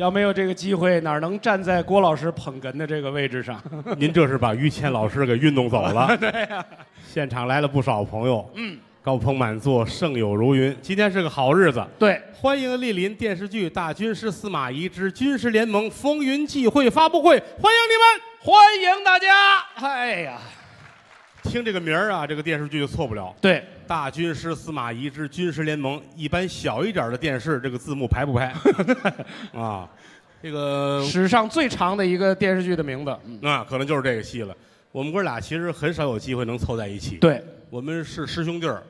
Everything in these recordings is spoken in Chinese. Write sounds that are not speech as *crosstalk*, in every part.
要没有这个机会，哪能站在郭老师捧哏的这个位置上？*laughs* 您这是把于谦老师给运动走了。*laughs* 对呀、现场来了不少朋友，嗯，高朋满座，盛友如云。今天是个好日子，对，欢迎莅临电视剧《大军师司马懿之军师联盟风云际会》发布会，欢迎你们！欢迎大家！哎呀，听这个名儿啊，这个电视剧就错不了。对，大军师司马懿之军师联盟，一般小一点的电视，这个字幕排不排？*laughs* 啊，这个史上最长的一个电视剧的名字。嗯啊，可能就是这个戏了。我们哥俩其实很少有机会能凑在一起。，对，我们是师兄弟儿，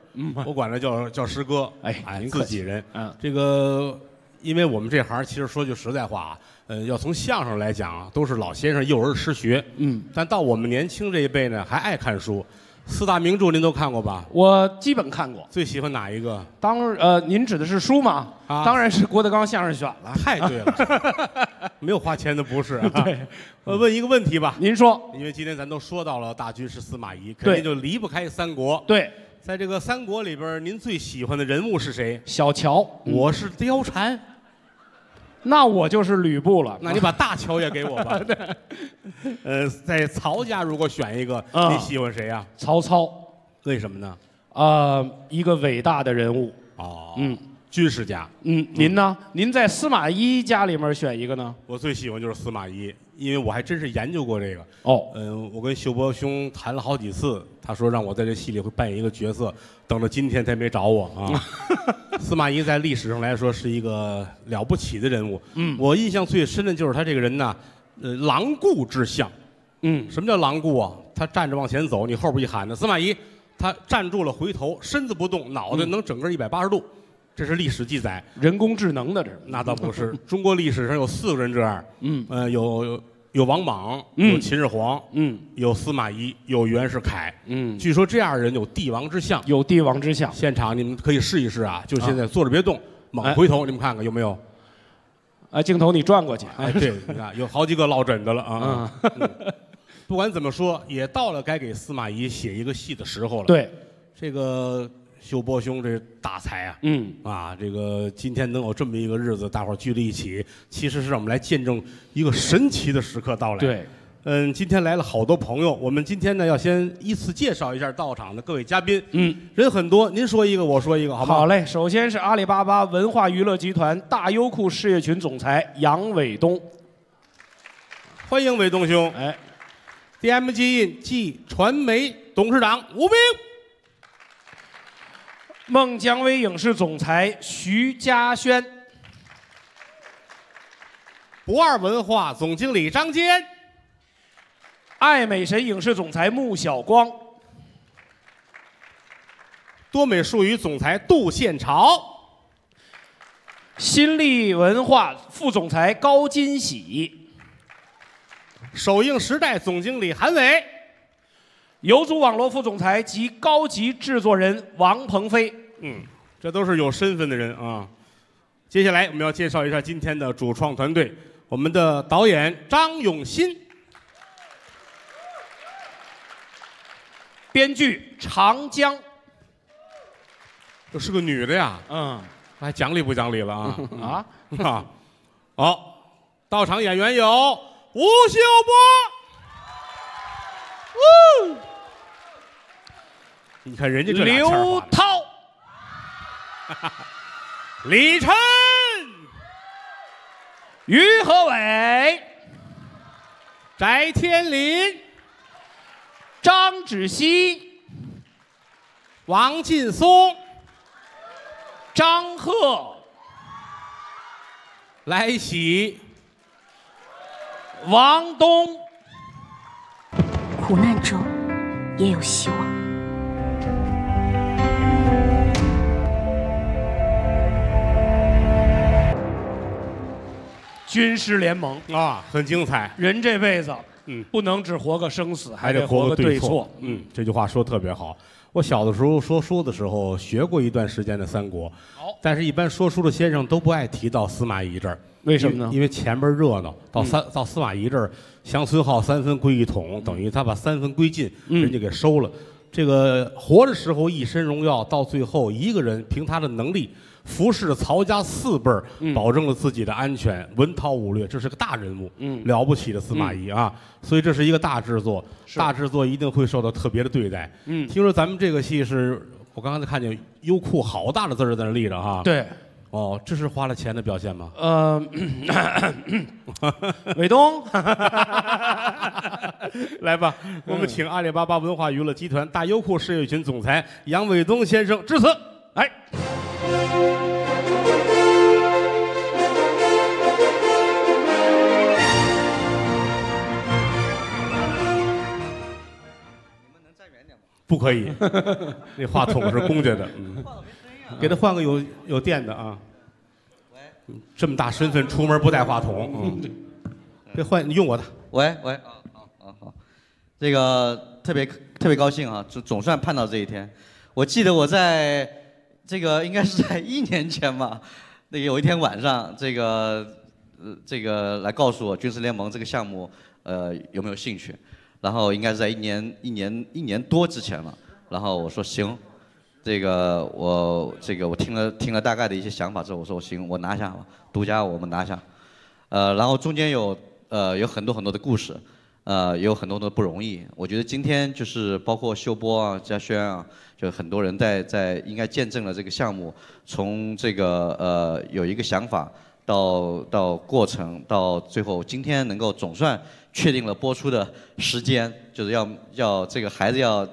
我管他叫叫师哥。哎哎，您客气自己人。嗯这个，因为我们这行其实说句实在话啊，呃，要从相声来讲啊，都是老先生幼儿失学。嗯，但到我们年轻这一辈呢，还爱看书。四大名著您都看过吧？我基本看过。最喜欢哪一个？当呃，您指的是书吗？啊当然是郭德纲相声选了。太对了，*laughs* 没有花钱的不是、啊。*laughs* 对，我问一个问题吧，您说因为今天咱都说到了大军师司马懿，肯对定就离不开三国。对，在这个三国里边，您最喜欢的人物是谁？小乔，我是貂蝉，那我就是吕布了。那你把大乔也给我吧。*laughs* 呃，在曹家如果选一个，啊你喜欢谁呀？曹操，为什么呢？啊，一个伟大的人物。哦，嗯军事家，嗯，您呢？您在司马懿家里面选一个呢？我最喜欢就是司马懿，因为我还真是研究过这个。哦，嗯，我跟秀波兄谈了好几次，他说让我在这戏里会扮演一个角色，等到今天才没找我啊。*laughs* 司马懿在历史上来说是一个了不起的人物。嗯我印象最深的就是他这个人呢，呃，狼顾之相。嗯，什么叫狼顾啊？他站着往前走，你后边一喊呢，司马懿，他站住了，回头，身子不动，脑袋能整个一百八十度，这是历史记载。人工智能的这。那倒不是，中国历史上有四个人这样，嗯呃，有有有王莽，嗯有秦始皇，嗯有司马懿，有袁世凯。嗯，据说这样的人有帝王之相。有帝王之相。现场你们可以试一试啊，就现在坐着别动，猛哎回头，你们看看有没有？啊，镜头你转过去。哎，对，你看有好几个落枕的了啊。不管怎么说，也到了该给司马懿写一个戏的时候了。，对，这个秀波兄这大才啊，嗯，啊，这个今天能有这么一个日子，大伙儿聚在一起，其实是让我们来见证一个神奇的时刻到来。，对，嗯，今天来了好多朋友，我们今天呢要先依次介绍一下到场的各位嘉宾。嗯，人很多，您说一个，我说一个，好吗？好嘞。首先是阿里巴巴文化娱乐集团大优酷事业群总裁杨伟东。欢迎伟东兄。哎，DMG 印记传媒董事长吴斌，孟姜威影视总裁徐嘉轩。不二文化总经理张坚，爱美神影视总裁穆晓光。多美术语总裁杜宪朝，新力文化副总裁高金喜。首映时代总经理韩伟，游族网络副总裁及高级制作人王鹏飞。嗯，这都是有身份的人啊。接下来我们要介绍一下今天的主创团队，我们的导演张永新，编剧长江。这是个女的呀，嗯还讲理不讲理了啊？*laughs* 啊，啊，好，到场演员有吴秀波，*laughs* 你看人家这俩刘涛、李晨、于和伟、翟天临、张芷溪、王劲松、张赫、来喜、王东。苦难中也有希望。军师联盟，啊，很精彩，人这辈子，嗯。不能只活个生死，还得活个对错。嗯，这句话说得特别好。我小的时候说书的时候学过一段时间的三国，好。但是一般说书的先生都不爱提到司马懿这儿，为什么呢？因为前边热闹，到三、到司马懿这儿，乡村号三分归一统，等于他把三分归尽，嗯。人家给收了。这个活的时候一身荣耀，到最后一个人凭他的能力服侍曹家四辈儿，嗯保证了自己的安全，文韬武略，这是个大人物，嗯了不起的司马懿啊！所以这是一个大制作，大制作一定会受到特别的对待。嗯听说咱们这个戏是我刚才看见优酷好大的字儿在那立着哈。，对，哦，这是花了钱的表现吗？呃，伟东，*laughs* 来吧，我们请阿里巴巴文化娱乐集团大优酷事业群总裁杨伟东先生致辞。来，不可以，*laughs* 那话筒是公家的，嗯，给他换个有有电的啊。喂这么大身份出门不带话筒，嗯，别换，你用我的。喂喂，啊好好好，这个特别特别高兴啊，总总算盼到这一天。我记得我在这个应该是在一年前吧，那个有一天晚上，这个呃这个来告诉我军事联盟这个项目呃有没有兴趣，然后应该是在一年一年一年多之前了，然后我说行。这个我这个我听了听了大概的一些想法之后，我说我行，我拿下吧，独家我们拿下。呃，然后中间有呃有很多很多的故事，呃也有很多很多不容易。我觉得今天就是包括秀波啊、嘉轩啊，就很多人在在应该见证了这个项目从这个呃有一个想法到到过程到最后今天能够总算确定了播出的时间，就是要要这个孩子要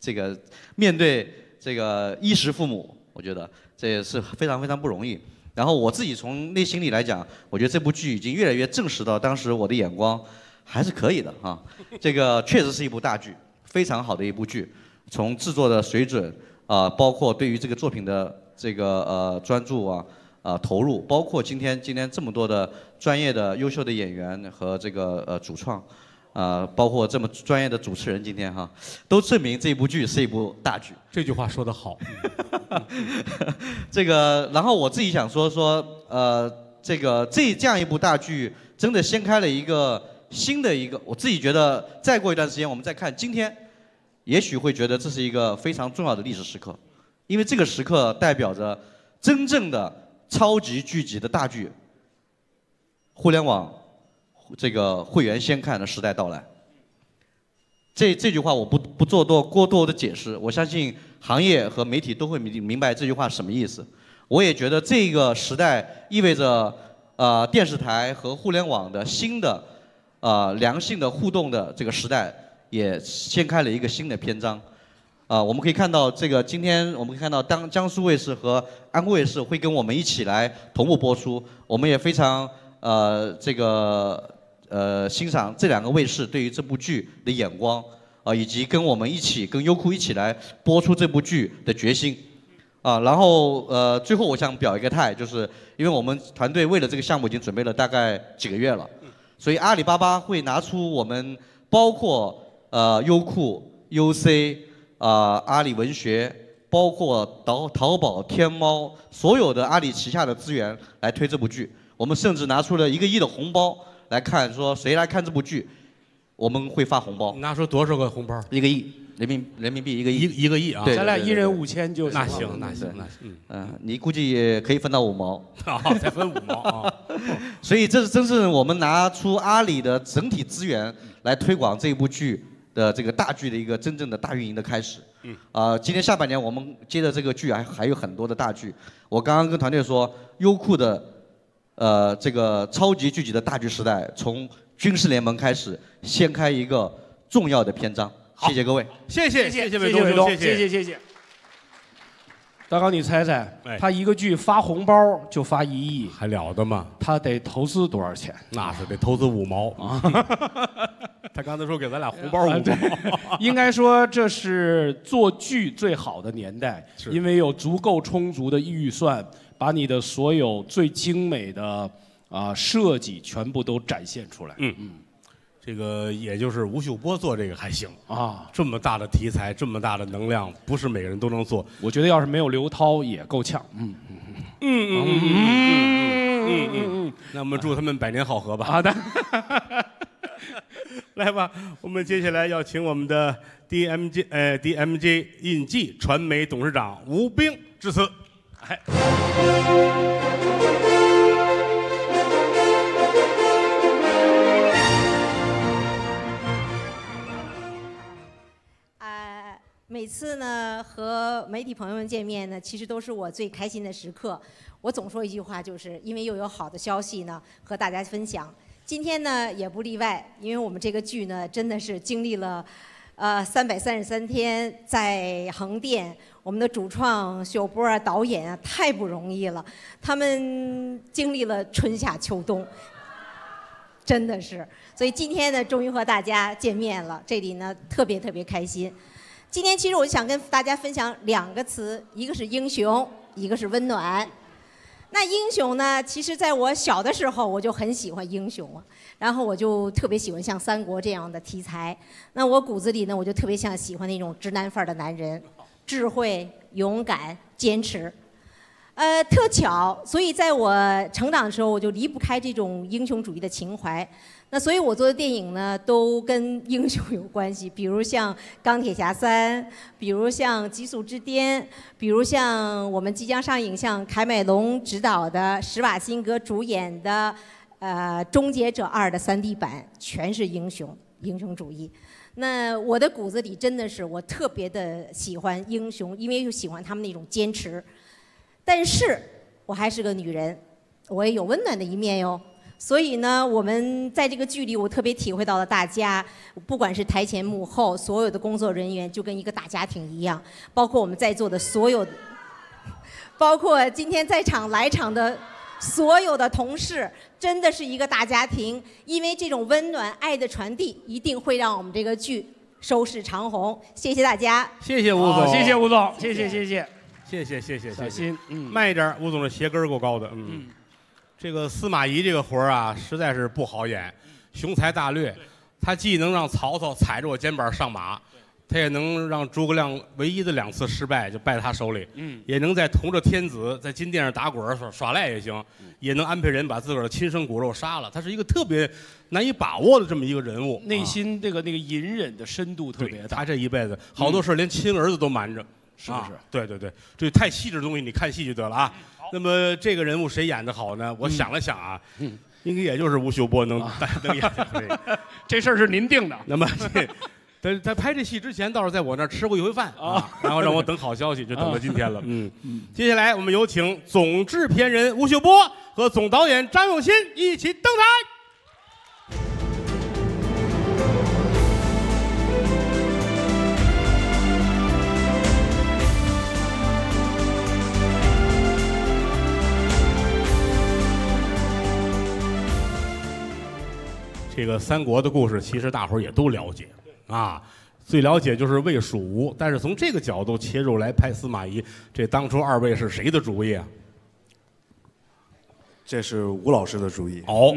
这个面对这个衣食父母，我觉得这也是非常非常不容易。然后我自己从内心里来讲，我觉得这部剧已经越来越证实到当时我的眼光还是可以的哈。这个确实是一部大剧，非常好的一部剧，从制作的水准啊、包括对于这个作品的这个呃专注啊。啊、投入，包括今天今天这么多的专业的优秀的演员和这个呃主创，啊、包括这么专业的主持人，今天哈，都证明这部剧是一部大剧。这句话说得好，*laughs* 这个，然后我自己想说说，呃，这个这这样一部大剧，真的掀开了一个新的一个，我自己觉得，再过一段时间我们再看今天，也许会觉得这是一个非常重要的历史时刻，因为这个时刻代表着真正的超级聚集的大剧，互联网这个会员先看的时代到来。这这句话我不不做多过多的解释，我相信行业和媒体都会明明白这句话什么意思。我也觉得这个时代意味着呃电视台和互联网的新的呃良性的互动的这个时代也掀开了一个新的篇章。啊、我们可以看到这个今天我们可以看到当江苏卫视和安徽卫视会跟我们一起来同步播出，我们也非常呃这个呃欣赏这两个卫视对于这部剧的眼光啊、以及跟我们一起跟优酷一起来播出这部剧的决心。啊，然后呃，最后我想表一个态，就是因为我们团队为了这个项目已经准备了大概几个月了，所以阿里巴巴会拿出我们包括呃优酷、UC 啊、阿里文学，包括淘淘宝、天猫所有的阿里旗下的资源来推这部剧。我们甚至拿出了一个亿的红包来看，说谁来看这部剧，我们会发红包，拿出多少个红包？一个亿人民人民币一个亿。一一个亿啊！对咱俩一人五千就那行那行那行，嗯，嗯、你估计也可以分到五毛。*laughs* 好，才分五毛啊！所以这是真正我们拿出阿里的整体资源来推广这部剧的这个大剧的一个真正的大运营的开始。嗯。啊、今年下半年我们接的这个剧还还有很多的大剧。我刚刚跟团队说，优酷的呃这个超级剧集的大剧时代，从军事联盟开始，掀开一个重要的篇章。谢谢各位。谢谢谢谢伟东兄，伟东，谢谢谢谢谢。大刚，你猜猜哎，他一个剧发红包就发一亿，还了得吗？他得投资多少钱？那是得投资五毛啊！*laughs* 他刚才说给咱俩红包五毛，应该说这是做剧最好的年代，因为有足够充足的预算，把你的所有最精美的啊设计全部都展现出来。嗯嗯这个也就是吴秀波做这个还行啊，这么大的题材，这么大的能量，不是每个人都能做。我觉得要是没有刘涛也够呛。嗯嗯嗯嗯嗯嗯嗯。那我们祝他们百年好合吧。好的。来吧，我们接下来要请我们的 DMG 呃 DMG 印记传媒董事长吴兵致辞。哎。每次呢和媒体朋友们见面呢，其实都是我最开心的时刻。我总说一句话，就是因为又有好的消息呢和大家分享。今天呢也不例外，因为我们这个剧呢真的是经历了，呃三百三十三天在横店，我们的主创秀波啊导演啊太不容易了，他们经历了春夏秋冬，真的是。所以今天呢终于和大家见面了，这里呢特别特别开心。今天其实我就想跟大家分享两个词，一个是英雄，一个是温暖。那英雄呢？其实在我小的时候，我就很喜欢英雄，然后我就特别喜欢像三国这样的题材。那我骨子里呢，我就特别像喜欢那种直男范儿的男人，智慧、勇敢、坚持。呃，特巧，所以在我成长的时候，我就离不开这种英雄主义的情怀。那所以我做的电影呢，都跟英雄有关系，比如像《钢铁侠三》，比如像《极速之巅》，比如像我们即将上映、像凯美龙执导的、施瓦辛格主演的，呃，《终结者二》的 3D 版，全是英雄，英雄主义。那我的骨子里真的是我特别的喜欢英雄，因为又喜欢他们那种坚持。但是我还是个女人，我也有温暖的一面哟。所以呢，我们在这个剧里，我特别体会到了大家，不管是台前幕后，所有的工作人员就跟一个大家庭一样，包括我们在座的所有，包括今天在场来场的所有的同事，真的是一个大家庭，因为这种温暖爱的传递一定会让我们这个剧收视长虹。谢谢大家。谢谢吴总。谢谢吴总。谢谢谢谢。谢谢谢谢。小心。嗯。慢一点，吴总的鞋跟够高的。嗯。这个司马懿这个活儿啊，实在是不好演，雄才大略。他既能让曹操踩着我肩膀上马，他也能让诸葛亮唯一的两次失败就败在他手里。嗯，也能在同着天子在金殿上打滚耍耍赖也行，也能安排人把自个儿的亲生骨肉杀了。他是一个特别难以把握的这么一个人物，内心这个那个隐忍的深度特别大。他这一辈子好多事连亲儿子都瞒着，是不是？对对对，这太细致的东西，你看戏就得了啊。那么这个人物谁演的好呢？我想了想啊，应该也就是吴秀波能 *laughs* 能演。*laughs* 这事儿是您定的。*laughs* 那么，在在拍这戏之前，倒是在我那儿吃过一回饭啊，然后让我等好消息，就等到今天了。嗯，接下来我们有请总制片人吴秀波和总导演张永新一起登台。这个三国的故事，其实大伙儿也都了解，啊，最了解就是魏蜀吴。但是从这个角度切入来拍司马懿，这当初二位是谁的主意啊？这是吴老师的主意。哦，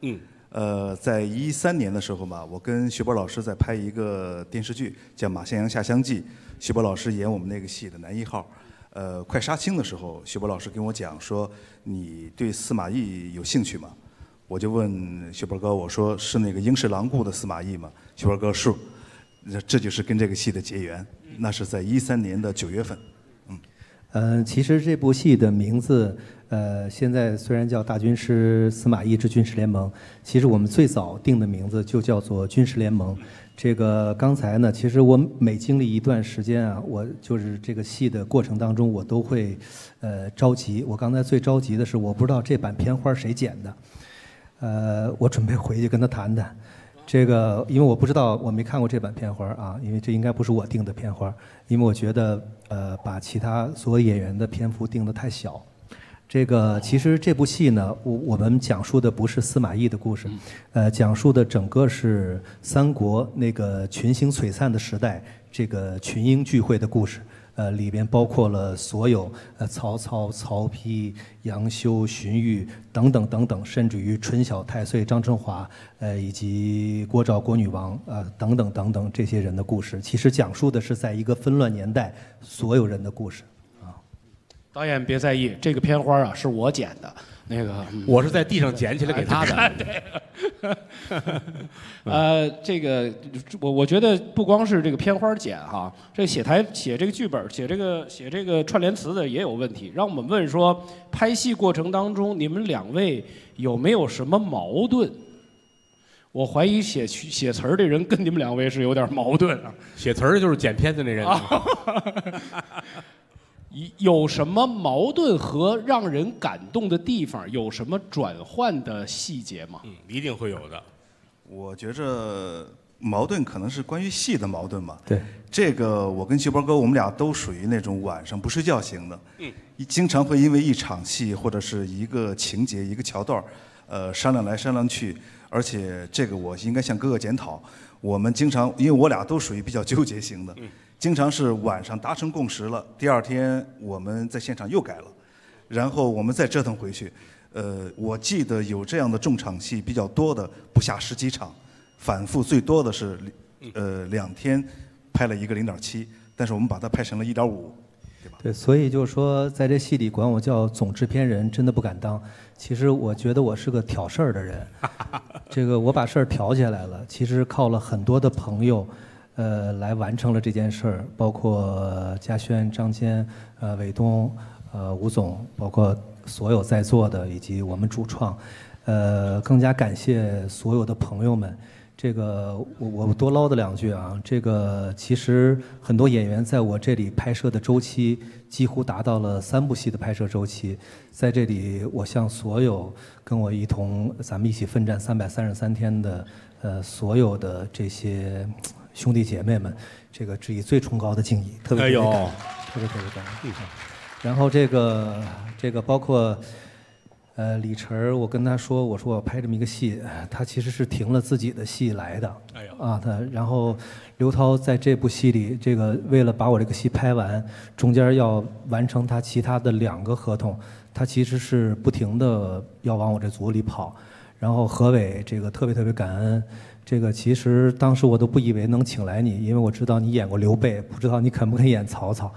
嗯，呃，在一三年的时候吧，我跟徐波老师在拍一个电视剧，叫《马向阳下乡记》，徐波老师演我们那个戏的男一号。呃，快杀青的时候，徐波老师跟我讲说：“你对司马懿有兴趣吗？”我就问徐波哥，我说是那个英式狼顾的司马懿吗？徐波哥是，这就是跟这个戏的结缘。那是在一三年的九月份，嗯，呃，其实这部戏的名字，呃，现在虽然叫《大军师司马懿之军事联盟》，其实我们最早定的名字就叫做《军事联盟》。这个刚才呢，其实我每经历一段时间啊，我就是这个戏的过程当中，我都会呃着急。我刚才最着急的是，我不知道这版片花谁剪的。呃，我准备回去跟他谈谈，这个因为我不知道，我没看过这版片花啊，因为这应该不是我定的片花，因为我觉得呃，把其他所有演员的篇幅定得太小。这个其实这部戏呢，我我们讲述的不是司马懿的故事，呃，讲述的整个是三国那个群星璀璨的时代，这个群英聚会的故事。呃，里边包括了所有呃曹操、曹丕、杨修、荀彧等等等等，甚至于春晓太岁张春华，呃，以及郭昭郭女王，呃，等等等等这些人的故事，其实讲述的是在一个纷乱年代所有人的故事。啊，导演别在意，这个片花啊是我剪的，那个，我是在地上捡起来给他的。对，*laughs* 呃，这个我我觉得不光是这个片花剪哈，这写台写这个剧本、写这个写这个串联词的也有问题。让我们问说，拍戏过程当中，你们两位有没有什么矛盾？我怀疑写写词儿的人跟你们两位是有点矛盾啊。写词儿的就是剪片子那人。*laughs* 有什么矛盾和让人感动的地方？有什么转换的细节吗？嗯，一定会有的。我觉着矛盾可能是关于戏的矛盾吧。对，这个我跟秀波哥，我们俩都属于那种晚上不睡觉型的。嗯，经常会因为一场戏或者是一个情节、一个桥段呃，商量来商量去。而且这个我应该向哥哥检讨。我们经常，因为我俩都属于比较纠结型的。嗯。经常是晚上达成共识了，第二天我们在现场又改了，然后我们再折腾回去。呃，我记得有这样的重场戏比较多的，不下十几场，反复最多的是，呃，两天拍了一个零点七，但是我们把它拍成了一点五，对吧？对，所以就是说，在这戏里管我叫总制片人，真的不敢当。其实我觉得我是个挑事儿的人，*laughs* 这个我把事儿挑起来了，其实靠了很多的朋友。呃，来完成了这件事儿，包括嘉轩、张坚、呃伟东、呃吴总，包括所有在座的以及我们主创，呃，更加感谢所有的朋友们。这个我我多唠叨两句啊，这个其实很多演员在我这里拍摄的周期几乎达到了三部戏的拍摄周期，在这里我向所有跟我一同咱们一起奋战三百三十三天的呃所有的这些。兄弟姐妹们，这个致以最崇高的敬意，特别特别感恩，特别特别感恩。然后这个这个包括，呃，李晨我跟他说，我说我拍这么一个戏，他其实是停了自己的戏来的。哎呦啊，他然后刘涛在这部戏里，这个为了把我这个戏拍完，中间要完成他其他的两个合同，他其实是不停的要往我这组里跑。然后何伟这个特别特别感恩。这个其实当时我都不以为能请来你，因为我知道你演过刘备，不知道你肯不肯演曹操。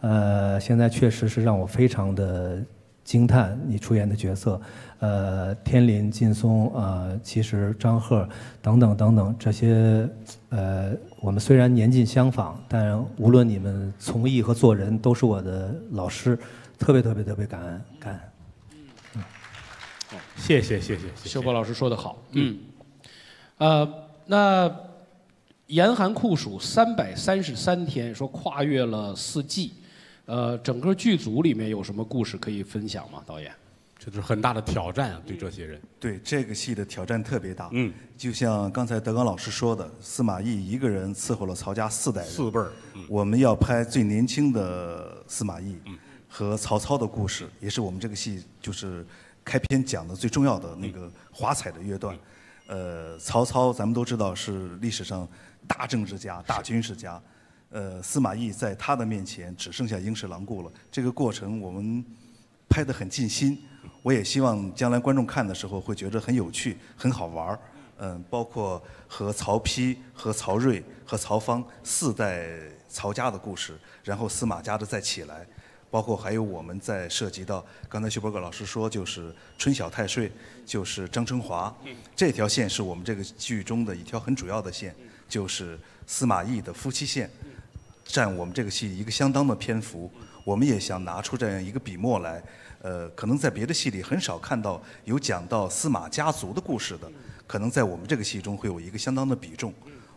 呃，现在确实是让我非常的惊叹你出演的角色。呃，天林、劲松，呃，其实张赫等等等等这些，呃，我们虽然年近相仿，但无论你们从艺和做人，都是我的老师，特别特别特别感恩感恩。嗯，谢谢谢谢，秀波老师说的好，嗯。呃，那严寒酷暑三百三十三天，说跨越了四季，呃，整个剧组里面有什么故事可以分享吗？导演，这是很大的挑战啊，对这些人。对这个戏的挑战特别大。嗯，就像刚才德刚老师说的，司马懿一个人伺候了曹家四代人。四辈儿。我们要拍最年轻的司马懿和曹操的故事，也是我们这个戏就是开篇讲的最重要的那个华彩的乐段。呃，曹操咱们都知道是历史上大政治家、大军事家，呃，司马懿在他的面前只剩下英食狼顾了。这个过程我们拍得很尽心，我也希望将来观众看的时候会觉得很有趣、很好玩儿。嗯，包括和曹丕、和曹睿、和曹芳四代曹家的故事，然后司马家的再起来。包括还有我们在涉及到刚才徐伯格老师说，就是春晓太岁，就是张春华，这条线是我们这个剧中的一条很主要的线，就是司马懿的夫妻线，占我们这个戏一个相当的篇幅。我们也想拿出这样一个笔墨来，呃，可能在别的戏里很少看到有讲到司马家族的故事的，可能在我们这个戏中会有一个相当的比重。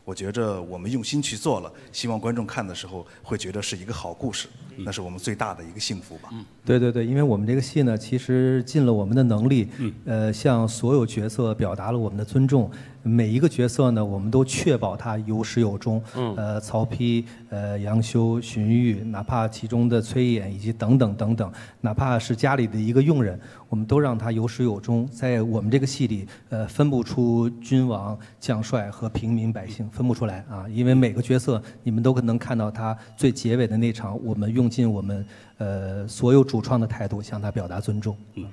我觉着我们用心去做了，希望观众看的时候会觉得是一个好故事，那是我们最大的一个幸福吧。对对对，因为我们这个戏呢，其实尽了我们的能力，呃，向所有角色表达了我们的尊重。每一个角色呢，我们都确保他有始有终。嗯。呃，曹丕、呃，杨修、荀彧，哪怕其中的崔琰以及等等等等，哪怕是家里的一个佣人，我们都让他有始有终。在我们这个戏里，呃，分不出君王、将帅和平民百姓，分不出来啊。因为每个角色，你们都可能看到他最结尾的那场，我们用尽我们呃所有主创的态度向他表达尊重。嗯。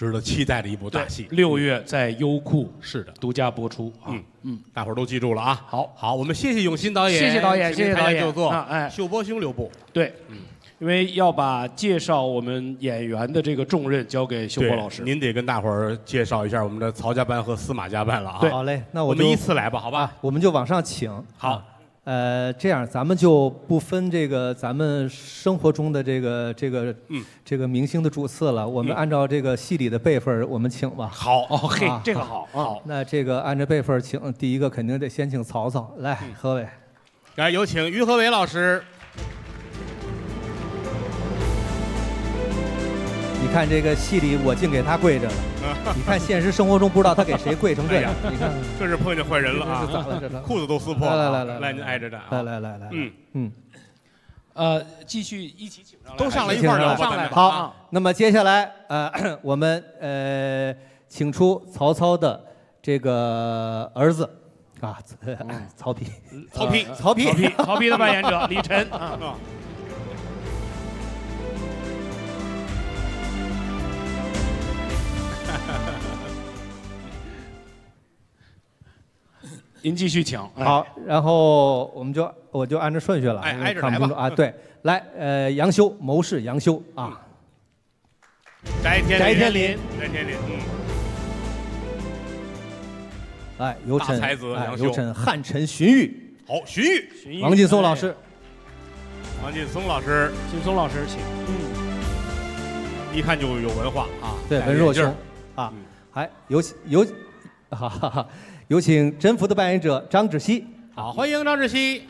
值得期待的一部大戏，六月在优酷是的。独家播出啊，嗯，大伙儿都记住了啊。好，好，我们谢谢永新导演，谢谢导演，谢谢导演，就坐。哎，秀波兄留步，对，嗯，因为要把介绍我们演员的这个重任交给秀波老师。您得跟大伙儿介绍一下我们的曹家班和司马家班了啊。对。好嘞，那我们依次来吧，好吧？啊，我们就往上请。好。啊，呃，这样咱们就不分这个咱们生活中的这个这个嗯这个明星的主次了，我们嗯按照这个戏里的辈分，我们请吧。好，哦嘿啊，这个好啊。好，那这个按照辈分请，第一个肯定得先请曹操来，嗯何伟。来有请于和伟老师。看这个戏里，我净给他跪着了。*laughs* 你看现实生活中不知道他给谁跪成这样。你看，这是碰见坏人了这是咋啊！了？这是裤子都撕破了啊。来来来来来您挨着站啊。来来来来，嗯，嗯，呃，继续一起请上来，都上来一块儿聊吧，上来吧。咱们啊啊那么接下来，呃，我们呃，请出曹操的这个儿子啊，曹丕，曹丕，曹丕，曹丕，曹丕的扮演者李晨啊。您继续请。哎，好，然后我们就我就按照顺序了，哎挨着来吧。啊，对，来，呃，杨修，谋士杨修啊，翟天翟天临，翟天临，嗯，来，由臣，大才子哎杨修。由臣汉臣荀彧，好，荀彧，荀彧。王劲松老师，王劲松老师，哎，劲松老师请。嗯。一看就有文化啊，对，文若眼镜儿。兄啊嗯，还有有，哈哈哈，*laughs* 有请甄宓的扮演者张芷溪，好，欢迎张芷溪，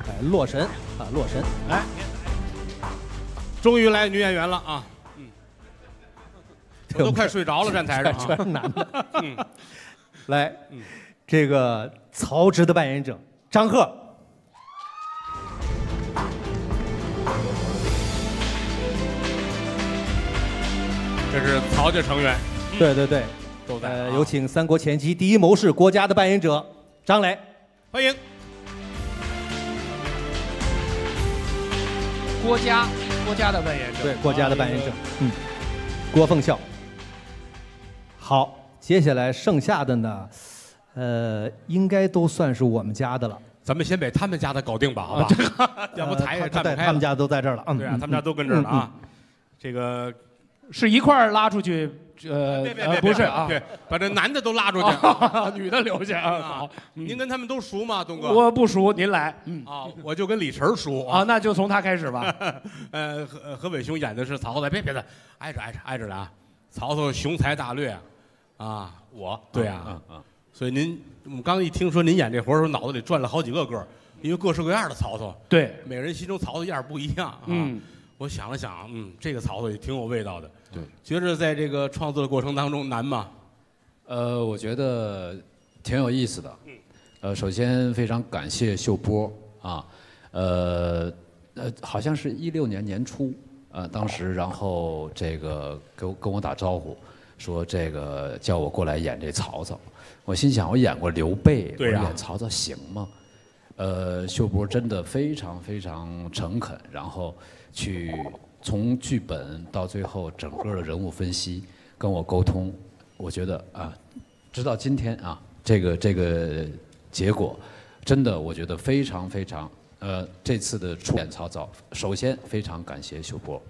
哎，洛神啊，洛神，来，终于来女演员了啊，嗯，我都快睡着了，站台上。全啊，是男的。嗯，来嗯，这个曹植的扮演者张赫，这是曹家成员。对对对，都在啊，呃，有请三国前期第一谋士郭嘉的扮演者张磊，欢迎，郭嘉，郭嘉的扮演者。对，郭嘉的扮演者啊，嗯，郭奉孝。好，接下来剩下的呢，呃，应该都算是我们家的了。咱们先把他们家的搞定吧，好吧？*laughs* 要不台也呃站不开他们家都在这儿了。嗯，对啊，嗯他们家都跟这儿了啊。这个是一块儿拉出去，呃，别别呃别，别不是啊，对，把这男的都拉出去。啊，*laughs* 女的留下啊。啊好，您跟他们都熟吗，东哥？我不熟，您来。嗯，啊，我就跟李晨熟啊，。那就从他开始吧。*laughs* 呃，何呃何伟兄演的是曹操，别别的，挨着挨着挨着的啊！曹操雄才大略啊，啊，我对啊，所以您我们刚一听说您演这活儿的时候，脑子里转了好几个个儿，因为各式各样的曹操，对，每个人心中曹操样儿不一样啊。嗯，我想了想，嗯，这个曹操也挺有味道的。对，觉着在这个创作的过程当中难吗？呃，我觉得挺有意思的。呃，首先非常感谢秀波啊，呃呃，好像是一六年年初，呃，当时然后这个跟我跟我打招呼，说这个叫我过来演这曹操，我心想我演过刘备，我演曹操行吗？呃，秀波真的非常非常诚恳，然后去从剧本到最后整个的人物分析跟我沟通，我觉得啊，直到今天啊，这个这个结果，真的我觉得非常非常呃，这次的出演曹操，首先非常感谢秀波，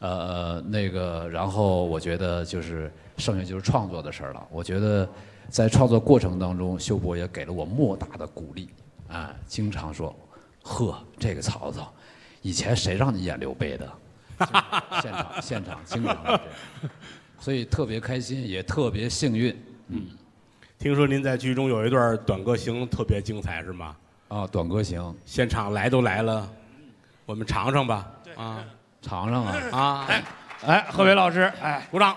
呃那个，然后我觉得就是剩下就是创作的事儿了。我觉得在创作过程当中，秀波也给了我莫大的鼓励，啊，经常说，呵，这个曹操，以前谁让你演刘备的？*laughs* 现场现场经常是这样，所以特别开心，也特别幸运。听说您在剧中有一段短歌行特别精彩，是吗？啊，短歌行，现场来都来了，我们尝尝吧。啊尝尝啊。啊，哎，贺伟老师，哎，鼓掌。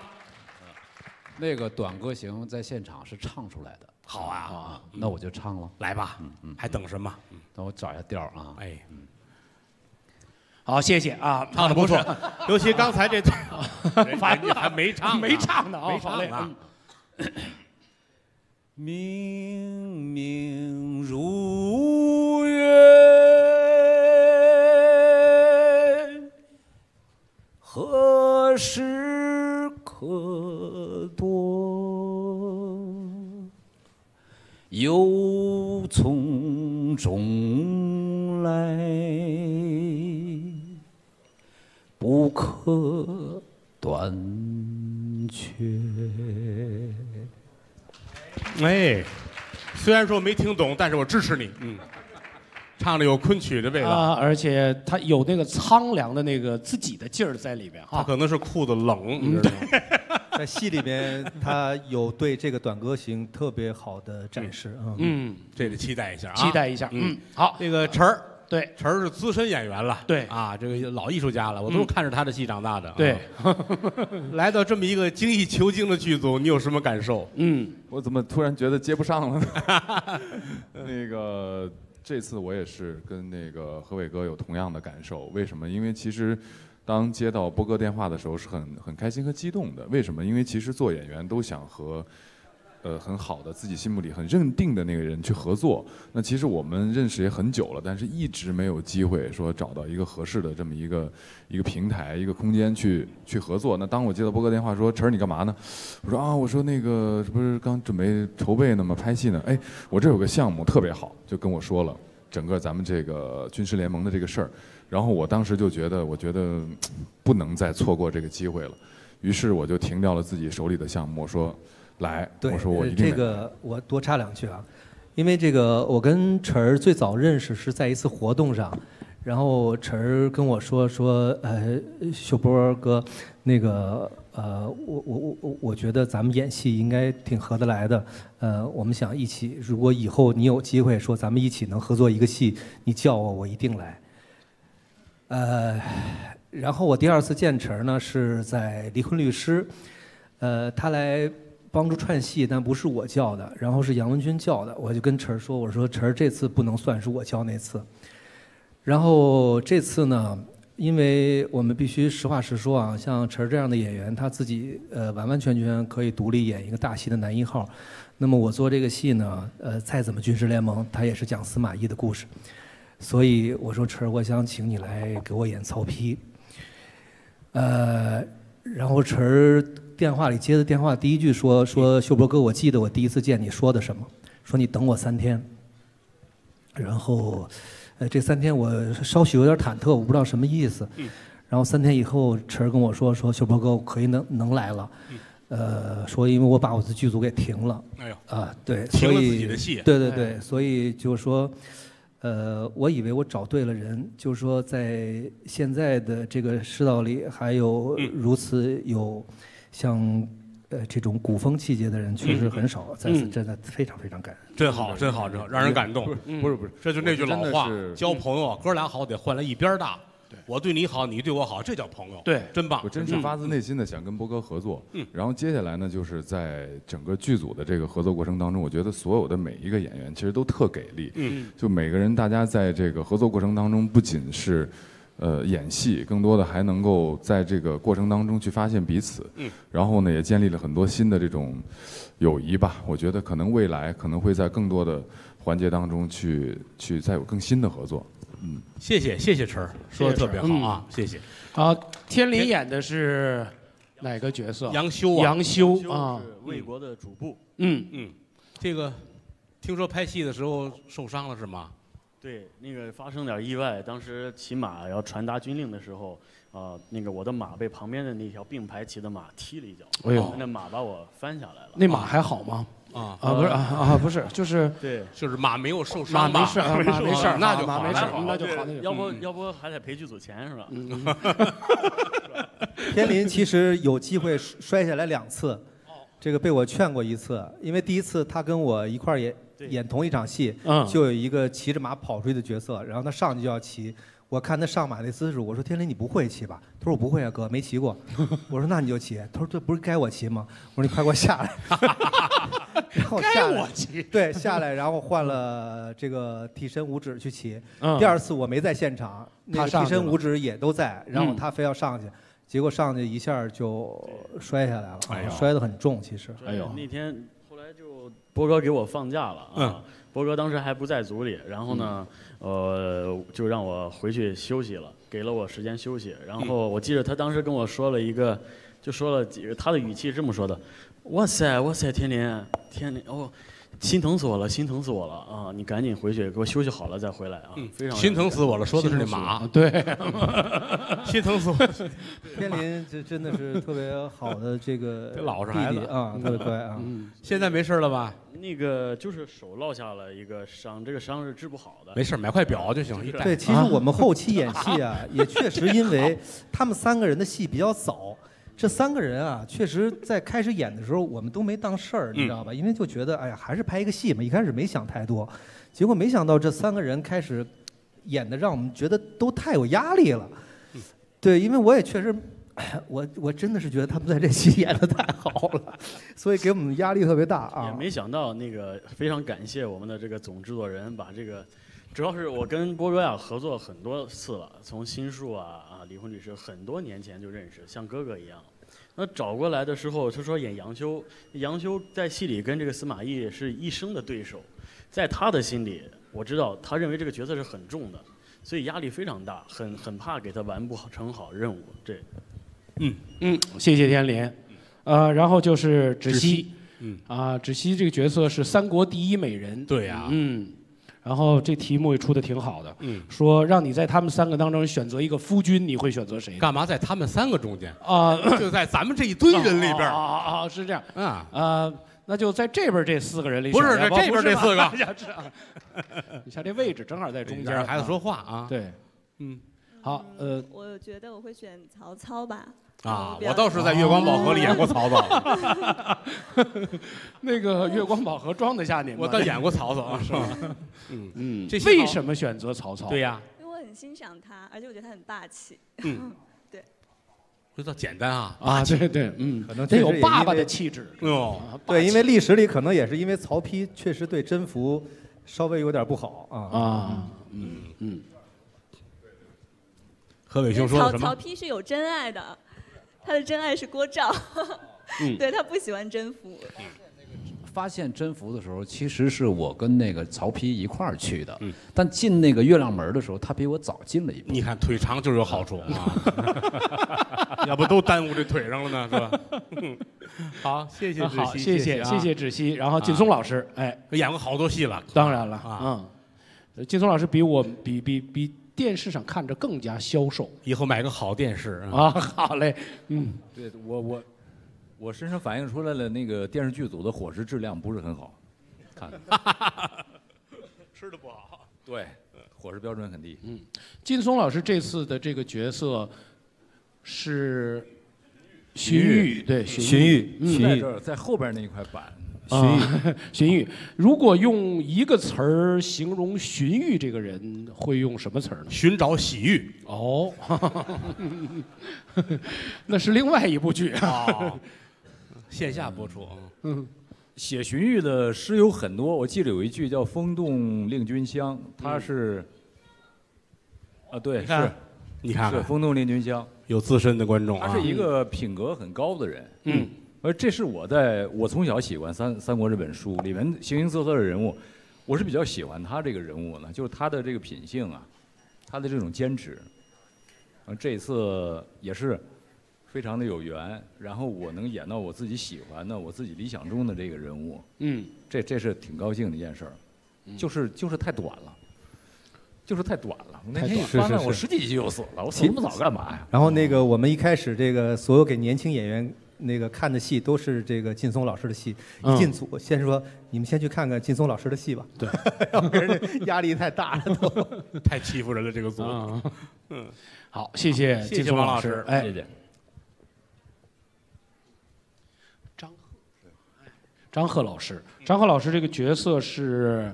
那个短歌行在现场是唱出来的。好啊，啊，那我就唱了。来吧，还等什么？等我找一下调啊。哎，好，谢谢啊，唱的不错，尤其刚才这，*laughs* 烦你还没唱，没唱呢啊，没好嘞。唱呢。明明如月，何时可掇？忧从中来，不可断绝。哎，虽然说没听懂，但是我支持你。嗯，唱的有昆曲的味道。啊，而且他有那个苍凉的那个自己的劲儿在里边哈。他可能是裤子冷，你知道吗？*laughs* 在戏里面，他有对这个短歌行特别好的展示。嗯，嗯，这得期待一下啊！期待一下。嗯，好，那个陈儿，对，陈儿是资深演员了，对啊，这个老艺术家了，我都是看着他的戏长大的。对，*laughs* 来到这么一个精益求精的剧组，你有什么感受？嗯，我怎么突然觉得接不上了呢？*laughs* *laughs* 那个这次我也是跟那个何伟哥有同样的感受。为什么？因为其实当接到波哥电话的时候是很很开心和激动的。为什么？因为其实做演员都想和。呃，很好的，自己心目里很认定的那个人去合作。那其实我们认识也很久了，但是一直没有机会说找到一个合适的这么一个一个平台、一个空间去去合作。那当我接到波哥电话说：“晨儿，你干嘛呢？”我说：“啊，我说那个这不是刚准备筹备呢吗？拍戏呢？哎，我这有个项目特别好，就跟我说了整个咱们这个军事联盟的这个事儿。然后我当时就觉得，我觉得不能再错过这个机会了。于是我就停掉了自己手里的项目，我说。”来，对，我说我一定这个我多插两句啊，因为这个我跟晨儿最早认识是在一次活动上，然后晨儿跟我说说，呃，秀波哥，那个呃，我我我我我觉得咱们演戏应该挺合得来的，呃，我们想一起，如果以后你有机会说咱们一起能合作一个戏，你叫我我一定来。呃，然后我第二次见晨儿呢是在《离婚律师》，呃，他来。帮助串戏，但不是我叫的，然后是杨文军叫的。我就跟晨儿说：“我说晨儿，这次不能算是我叫那次。然后这次呢，因为我们必须实话实说啊，像晨儿这样的演员，他自己呃完完全全可以独立演一个大戏的男一号。那么我做这个戏呢，呃，再怎么军事联盟，他也是讲司马懿的故事。所以我说晨儿，我想请你来给我演曹丕。呃，然后晨儿。电话里接的电话，第一句说说秀波哥，我记得我第一次见你说的什么，说你等我三天。然后，呃，这三天我稍许有点忐忑，我不知道什么意思。然后三天以后，晨儿跟我说说秀波哥，我可以能能来了。呃，说因为我把我的剧组给停了。哎呦。啊，对。停了自己的戏。对对对，所以就是说，呃，我以为我找对了人，就是说在现在的这个世道里，还有如此有。像呃这种古风气节的人确实很少，在此真的非常非常感人。真好，真好，真好，让人感动。不是不是，这就那句老话，交朋友，哥俩好得换来一边大。我对你好，你对我好，这叫朋友。对，真棒。我真是发自内心的想跟波哥合作。嗯。然后接下来呢，就是在整个剧组的这个合作过程当中，我觉得所有的每一个演员其实都特给力。嗯。就每个人，大家在这个合作过程当中，不仅是。呃，演戏更多的还能够在这个过程当中去发现彼此，嗯，然后呢，也建立了很多新的这种友谊吧。我觉得可能未来可能会在更多的环节当中去去再有更新的合作。嗯，谢谢谢谢陈儿，说的特别好啊，谢谢。啊，天林演的是哪个角色？杨修啊，杨修啊，魏国的主簿。嗯嗯，这个听说拍戏的时候受伤了是吗？对，那个发生点意外，当时骑马要传达军令的时候，啊，那个我的马被旁边的那条并排骑的马踢了一脚，哎呦，那马把我翻下来了。那马还好吗？啊啊，不是啊啊，不是，就是。对，就是马没有受伤，马没事，马没事，那就好，没事，那就好。要不要不还得赔剧组钱是吧？*laughs* 天林其实有机会摔下来两次，这个被我劝过一次，因为第一次他跟我一块儿演。演同一场戏，就有一个骑着马跑出去的角色，然后他上去就要骑，我看他上马那姿势，我说天林你不会骑吧？他说我不会啊哥，没骑过。*laughs* 我说那你就骑。他说这不是该我骑吗？我说你快给我下来。*laughs* *laughs* 然后下来，对，下来，然后换了这个替身五指去骑。第二次我没在现场，那个替身五指也都在，然后他非要上去，结果上去一下就摔下来了，摔得很重，其实。哎呦，那天后来就。波哥给我放假了啊！波哥当时还不在组里，然后呢，呃，就让我回去休息了，给了我时间休息。然后我记得他当时跟我说了一个，就说了几个，他的语气这么说的：“哇塞，哇塞，天林，天林，哦，心疼死我了，心疼死我了啊！你赶紧回去给我休息好了再回来啊！非常心疼死我了，说的是那马，对，*laughs* 心疼死我。天林这真的是特别好的这个 *laughs* 这老实弟孩子弟啊，特别乖啊。嗯，现在没事了吧？那个就是手落下了一个伤，这个伤是治不好的。没事，买块表就行。一戴对，其实我们后期演戏啊，也确实因为他们三个人的戏比较早，这三个人啊，确实在开始演的时候，我们都没当事儿，你知道吧？因为就觉得，哎呀，还是拍一个戏嘛，一开始没想太多，结果没想到这三个人开始演的，让我们觉得都太有压力了。对，因为我也确实，哎 *coughs* 我我真的是觉得他们在这戏演的太好了，*laughs* 所以给我们压力特别大啊。也没想到那个非常感谢我们的这个总制作人把这个，主要是我跟波哥呀合作很多次了，从心术啊啊离婚律师很多年前就认识，像哥哥一样。那找过来的时候，他说演杨修，杨修在戏里跟这个司马懿是一生的对手，在他的心里，我知道他认为这个角色是很重的，所以压力非常大，很很怕给他完不好成好任务。这，嗯。嗯，谢谢天林，呃，然后就是芷溪，嗯。啊，芷溪这个角色是三国第一美人，对呀嗯，然后这题目也出的挺好的，嗯，说让你在他们三个当中选择一个夫君，你会选择谁？干嘛在他们三个中间？啊，*laughs* *laughs* 就在咱们这一堆人里边啊啊啊啊，是这样。啊。啊，那就在这边这四个人里不是选，这这边这四个。*laughs* 你瞧这位置正好在中间，让孩子说话啊。对，嗯，好，呃，我觉得我会选曹操吧。啊，我倒是在月光宝盒里演过曹操，*laughs* 那个月光宝盒装得下你吗？我倒演过曹操啊，是吧？嗯嗯，这为什么选择曹操？对呀，因为我很欣赏他，而且我觉得他很霸气。嗯，*laughs* 对。这叫简单啊啊，对对，嗯，可能得有爸爸的气质。哦，对，因为历史里可能也是因为曹丕确实对甄宓稍微有点不好啊啊，嗯嗯。何伟兄说曹的什么？曹丕是有真爱的，他的真爱是郭照，嗯 *laughs* 对他不喜欢甄宓。发现征服的时候，其实是我跟那个曹丕一块儿去的。但进那个月亮门的时候，他比我早进了一步。你看腿长就是有好处啊 *laughs* *laughs* 要不都耽误这腿上了呢，是吧？嗯好，谢谢好，芷溪谢谢啊谢谢芷溪，然后劲松老师，哎，演过好多戏了，当然了啊嗯，呃劲松老师比我比比比电视上看着更加消瘦。以后买个好电视啊，好嘞，嗯，对我我我身上反映出来了，那个电视剧组的伙食质量不是很好，看。*laughs* 吃的不好，对，伙食标准很低。嗯，劲松老师这次的这个角色是荀彧，对，荀彧，荀彧在这儿，在后边那一块板。*laughs* 荀彧，*laughs* 荀彧，如果用一个词儿形容荀彧这个人，会用什么词儿呢？寻找喜欲。哦，*laughs* 那是另外一部剧啊，线下播出。嗯，写荀彧的诗有很多，我记得有一句叫“风动令君香”，他是啊，对，是，你看看是风动令君香，有资深的观众啊，他是一个品格很高的人。嗯，而这是我在我从小喜欢《三三国》这本书里面形形色色的人物，我是比较喜欢他这个人物呢，就是他的这个品性啊，他的这种坚持。啊，这次也是非常的有缘，然后我能演到我自己喜欢的、我自己理想中的这个人物，嗯，这这是挺高兴的一件事儿，就是就是太短了。就是太短了，我那天一翻看，我十几集就死了，我死那么早干嘛呀？然后那个我们一开始这个所有给年轻演员那个看的戏都是这个劲松老师的戏，嗯。一进组先说你们先去看看劲松老师的戏吧，对，要 *laughs* 不然这压力太大了都。*laughs* 太欺负人了这个组。啊嗯，好，谢谢谢劲松老师，哎，谢谢。张贺老师，张贺老师这个角色是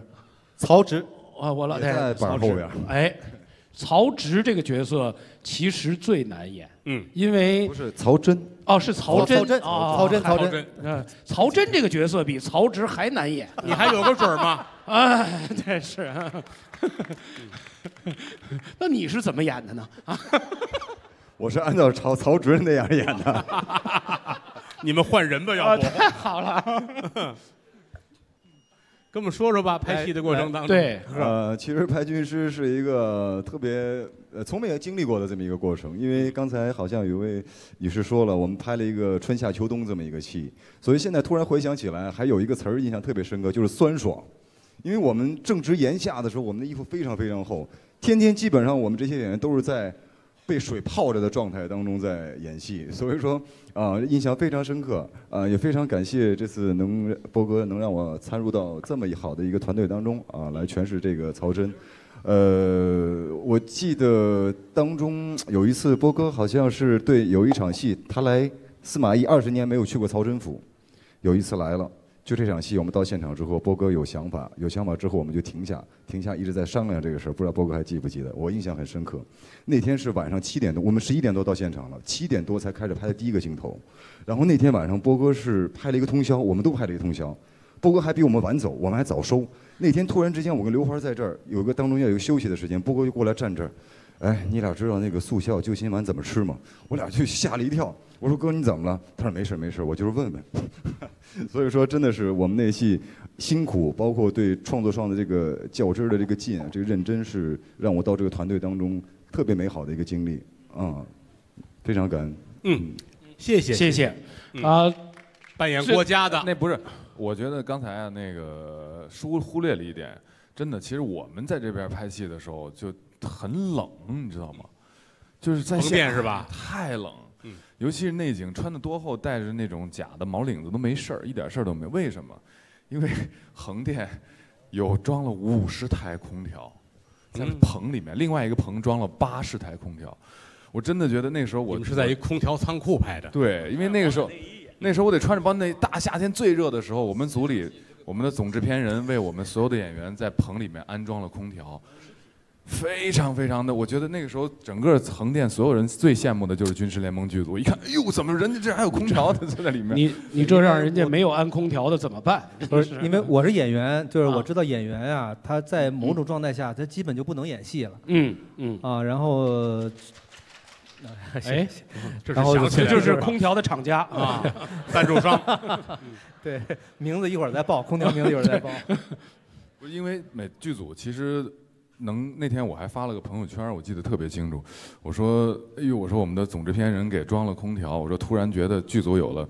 曹植。啊，我老在板曹植。后边。哎，曹植这个角色其实最难演，嗯，因为不是曹真哦，是曹真，曹真哦曹真曹真嗯，曹真这个角色比曹植还难演，你还有个准儿吗？哎，*laughs* 对是。*laughs* 那你是怎么演的呢？啊，*laughs* 我是按照曹曹植那样演的。你们换人吧，要不？啊太好了。跟我们说说吧，拍戏的过程当中。呃，其实拍军师是一个特别呃从没有经历过的这么一个过程，因为刚才好像有位女士说了，我们拍了一个春夏秋冬这么一个戏，所以现在突然回想起来，还有一个词儿印象特别深刻，就是酸爽。因为我们正值炎夏的时候，我们的衣服非常非常厚，天天基本上我们这些演员都是在被水泡着的状态当中在演戏，所以说啊、印象非常深刻啊、也非常感谢这次能波哥能让我参入到这么一好的一个团队当中啊、来诠释这个曹真。呃，我记得当中有一次波哥好像是对有一场戏，他来司马懿二十年没有去过曹真府，有一次来了。就这场戏，我们到现场之后，波哥有想法，有想法之后我们就停下，停下一直在商量这个事儿。不知道波哥还记不记得？我印象很深刻。那天是晚上七点多，我们十一点多到现场了，七点多才开始拍的第一个镜头。然后那天晚上波哥是拍了一个通宵，我们都拍了一个通宵。波哥还比我们晚走，我们还早收。那天突然之间，我跟刘花在这儿有一个当中要有休息的时间，波哥就过来站这儿。哎，你俩知道那个速效救心丸怎么吃吗？我俩就吓了一跳。我说哥你怎么了？他说没事没事，我就是问问。*laughs* 所以说真的是我们那戏辛苦，包括对创作上的这个较真的这个劲，这个认真是让我到这个团队当中特别美好的一个经历啊、非常感。恩。嗯，谢谢。谢谢。嗯。啊，扮演郭嘉的。那不是，我觉得刚才啊那个疏忽略了一点，真的，其实我们在这边拍戏的时候就很冷，你知道吗？就是在横现店是吧？太冷，嗯尤其是内景穿的多厚，带着那种假的毛领子都没事儿，一点事儿都没有。为什么？因为横店有装了五十台空调，在嗯棚里面，另外一个棚装了八十台空调。我真的觉得那时候我们是在一空调仓库拍的。对，因为那个时候，那时候我得穿着帮那大夏天最热的时候，我们组里我们的总制片人为我们所有的演员在棚里面安装了空调，非常非常的，我觉得那个时候整个横店所有人最羡慕的就是军事联盟剧组，一看，*laughs* 哎呦，怎么人家这还有空调的 *laughs* 在那里面？你你这让人家没有安空调的怎么办？*laughs* 不是，因为我是演员，就是我知道演员啊，他在某种状态下，他基本就不能演戏了。嗯嗯啊，然后，哎这是然后想起来了这就是空调的厂家啊赞助商对，名字一会儿再报，空调名字一会儿再报。不是因为每剧组其实能那天我还发了个朋友圈，我记得特别清楚。我说，哎呦，我说我们的总制片人给装了空调，我说突然觉得剧组有了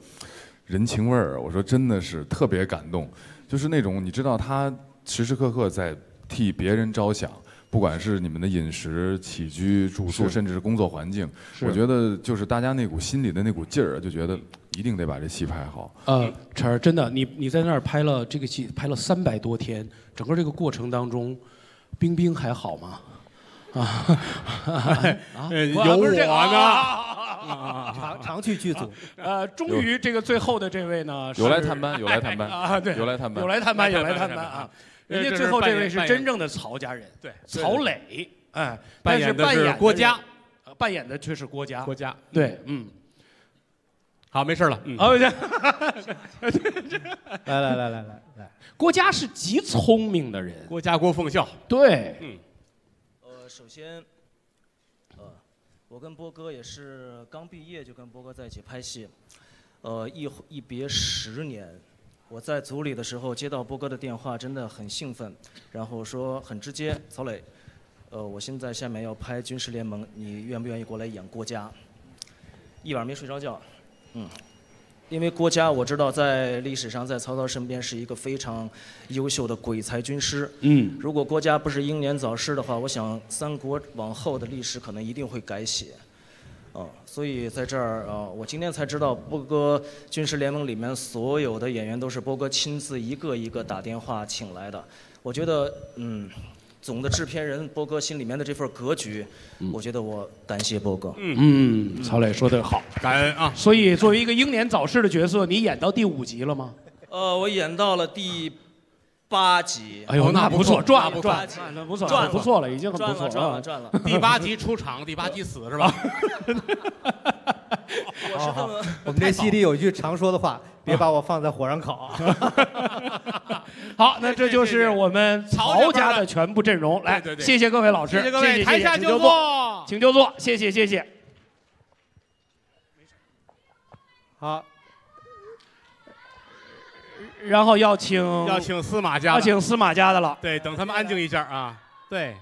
人情味儿，我说真的是特别感动，就是那种你知道他时时刻刻在替别人着想。不管是你们的饮食、起居、住宿，甚至是工作环境，是我觉得就是大家那股心里的那股劲儿，就觉得一定得把这戏拍好。呃，晨儿，真的，你你在那儿拍了这个戏，拍了三百多天，整个这个过程当中，冰冰还好吗？啊有我呢啊常常去剧组。呃，终于这个最后的这位呢，有是来探班有来探班啊，对，有来探班有来探班，有来探班班啊！人家最后这位是真正的曹家人，对曹磊，哎，但扮演的是扮演郭嘉，呃扮演的却是郭嘉，郭嘉，对，嗯，好，没事了。嗯，哦，*laughs* 来来来来来来，郭嘉是极聪明的人，郭嘉郭奉孝，对，嗯，呃，首先，呃，我跟波哥也是刚毕业就跟波哥在一起拍戏，呃，一一别十年。我在组里的时候接到波哥的电话，真的很兴奋，然后说很直接，曹磊，呃，我现在下面要拍《军事联盟》，你愿不愿意过来演郭嘉？一晚上没睡着觉，嗯，因为郭嘉我知道在历史上在曹操身边是一个非常优秀的鬼才军师，嗯，如果郭嘉不是英年早逝的话，我想三国往后的历史可能一定会改写。哦，所以在这儿啊、呃我今天才知道波哥《军事联盟》里面所有的演员都是波哥亲自一个一个打电话请来的。我觉得，嗯，总的制片人波哥心里面的这份格局，我觉得我感谢波哥。嗯，曹磊说的好，感恩啊。所以作为一个英年早逝的角色，你演到第五集了吗？呃，我演到了第八集。哎呦，那不错，赚了，第赚了，那不错，赚了，不错了，已经很，不错了赚了，了，赚了。第八集出场，第八集死是吧？我是这么，我们这戏里有一句常说的话，别把我放在火上烤。*laughs* 好，那这就是我们曹家的全部阵容。来，对对对谢谢各位老师，谢谢各位台下就坐请就坐，谢谢谢谢。好，然后要请要请司马家的，要请司马家的了。对，等他们安静一下啊。对，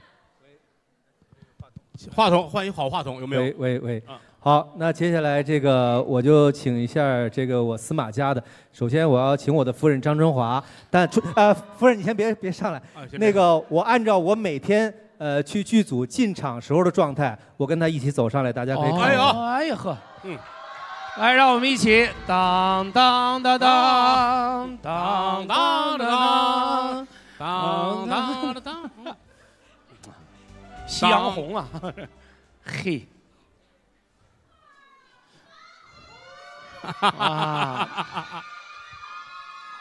话筒。换一好话筒，有没有？喂喂喂。啊，好，那接下来这个我就请一下这个我司马家的。首先我要请我的夫人张春华，但出呃夫人你先别别上来。啊那个我按照我每天呃去剧组进场时候的状态，我跟他一起走上来，大家可以看一下。哦哎呀呵，嗯，来，让我们一起当当当当当当当当当当当，夕阳红啊，嘿，啊，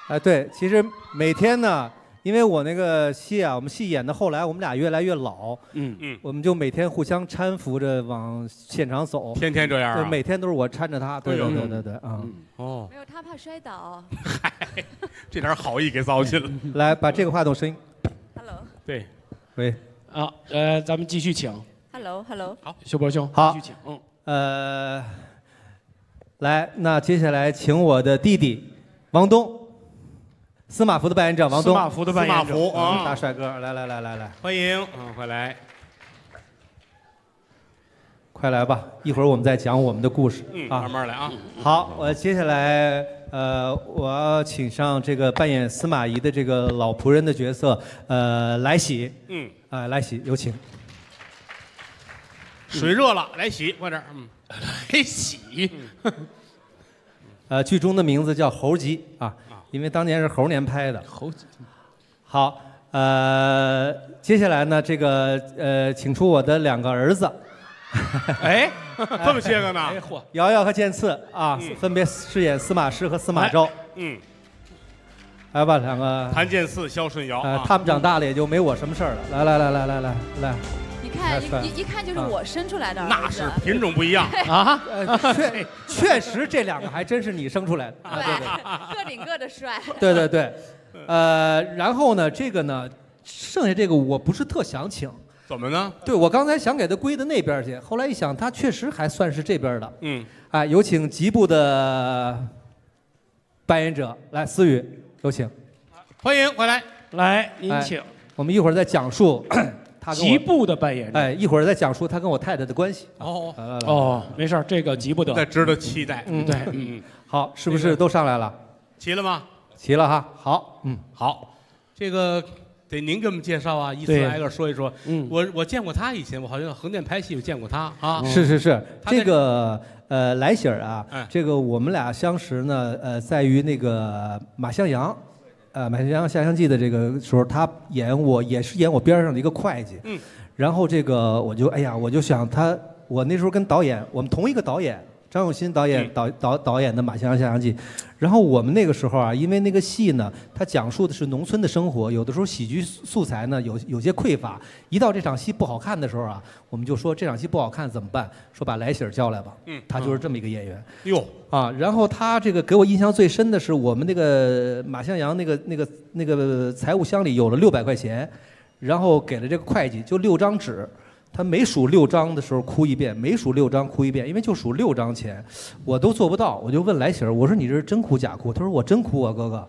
哎，对，其实每天呢，因为我那个戏啊，我们戏演的后来，我们俩越来越老，嗯。嗯，我们就每天互相搀扶着往现场走，天天这样啊。对，每天都是我搀着他，对对对对对，啊，哦，没有，他怕摔倒。这点好意给糟践了。*laughs* 来把这个话筒声音，Hello。对，喂，啊，呃，咱们继续请。Hello Hello。好，修波兄，好。继续请，嗯，呃，来，那接下来请我的弟弟王东，司马孚的扮演者王东，司马孚的扮演者。司马福啊嗯大帅哥，来来来来来，欢迎，嗯，快来，快来吧，一会儿我们再讲我们的故事。嗯，啊。慢。慢来啊。好，我接下来呃，我要请上这个扮演司马懿的这个老仆人的角色，呃，来喜，嗯，啊、来喜，有请。水热了，来喜，快点，嗯，*laughs* 来洗，*laughs* 呃，剧中的名字叫猴急啊，因为当年是猴年拍的。猴急。好，呃，接下来呢，这个呃，请出我的两个儿子，*laughs* 哎，这么些个呢？哎嚯，瑶瑶和剑次啊，嗯分别饰演司马师和司马昭。嗯，来吧，两个。谭健次、肖顺尧呃，啊，他们长大了也就没我什么事儿了。来来来来来来来，你看一一一看就是啊我生出来的。那是品种不一样啊，*laughs* 呃，确确实这两个还真是你生出来的。啊对对对，个顶个的帅。对对对，呃，然后呢，这个呢，剩下这个我不是特想请。怎么呢？对我刚才想给他归到那边去，后来一想，他确实还算是这边的。嗯，啊，有请吉布的扮演者来，思雨，有请。欢迎，回来，来，您哎请我们一会儿再讲述他跟我吉布的扮演者。哎，一会儿再讲述他跟我太太的关系。哦哦，没事儿，这个急不得。那值得期待。嗯对，嗯嗯，好，是不是都上来了？齐了吗？齐了哈。好，嗯，好，这个得您给我们介绍啊，依次对挨个说一说。嗯我我见过他以前，我好像横店拍戏，我见过他啊。是是是，这个呃来喜儿啊哎，这个我们俩相识呢，呃，在于那个马向阳，呃，马向阳下乡记的这个时候，他演我也是演我边上的一个会计。嗯。然后这个我就哎呀，我就想他，我那时候跟导演，我们同一个导演。张永新导演嗯导导导演的《马向阳下乡记》，然后我们那个时候啊，因为那个戏呢，它讲述的是农村的生活，有的时候喜剧素材呢有有些匮乏，一到这场戏不好看的时候啊，我们就说这场戏不好看怎么办？说把来喜儿叫来吧，嗯他就是这么一个演员。哟，啊，然后他这个给我印象最深的是我们那个马向阳那个那个那个财务箱里有了六百块钱，然后给了这个会计就六张纸，他每数六张的时候哭一遍，每数六张哭一遍，因为就数六张钱，我都做不到，我就问来喜儿，我说你这是真哭假哭？他说我真哭啊，哥哥。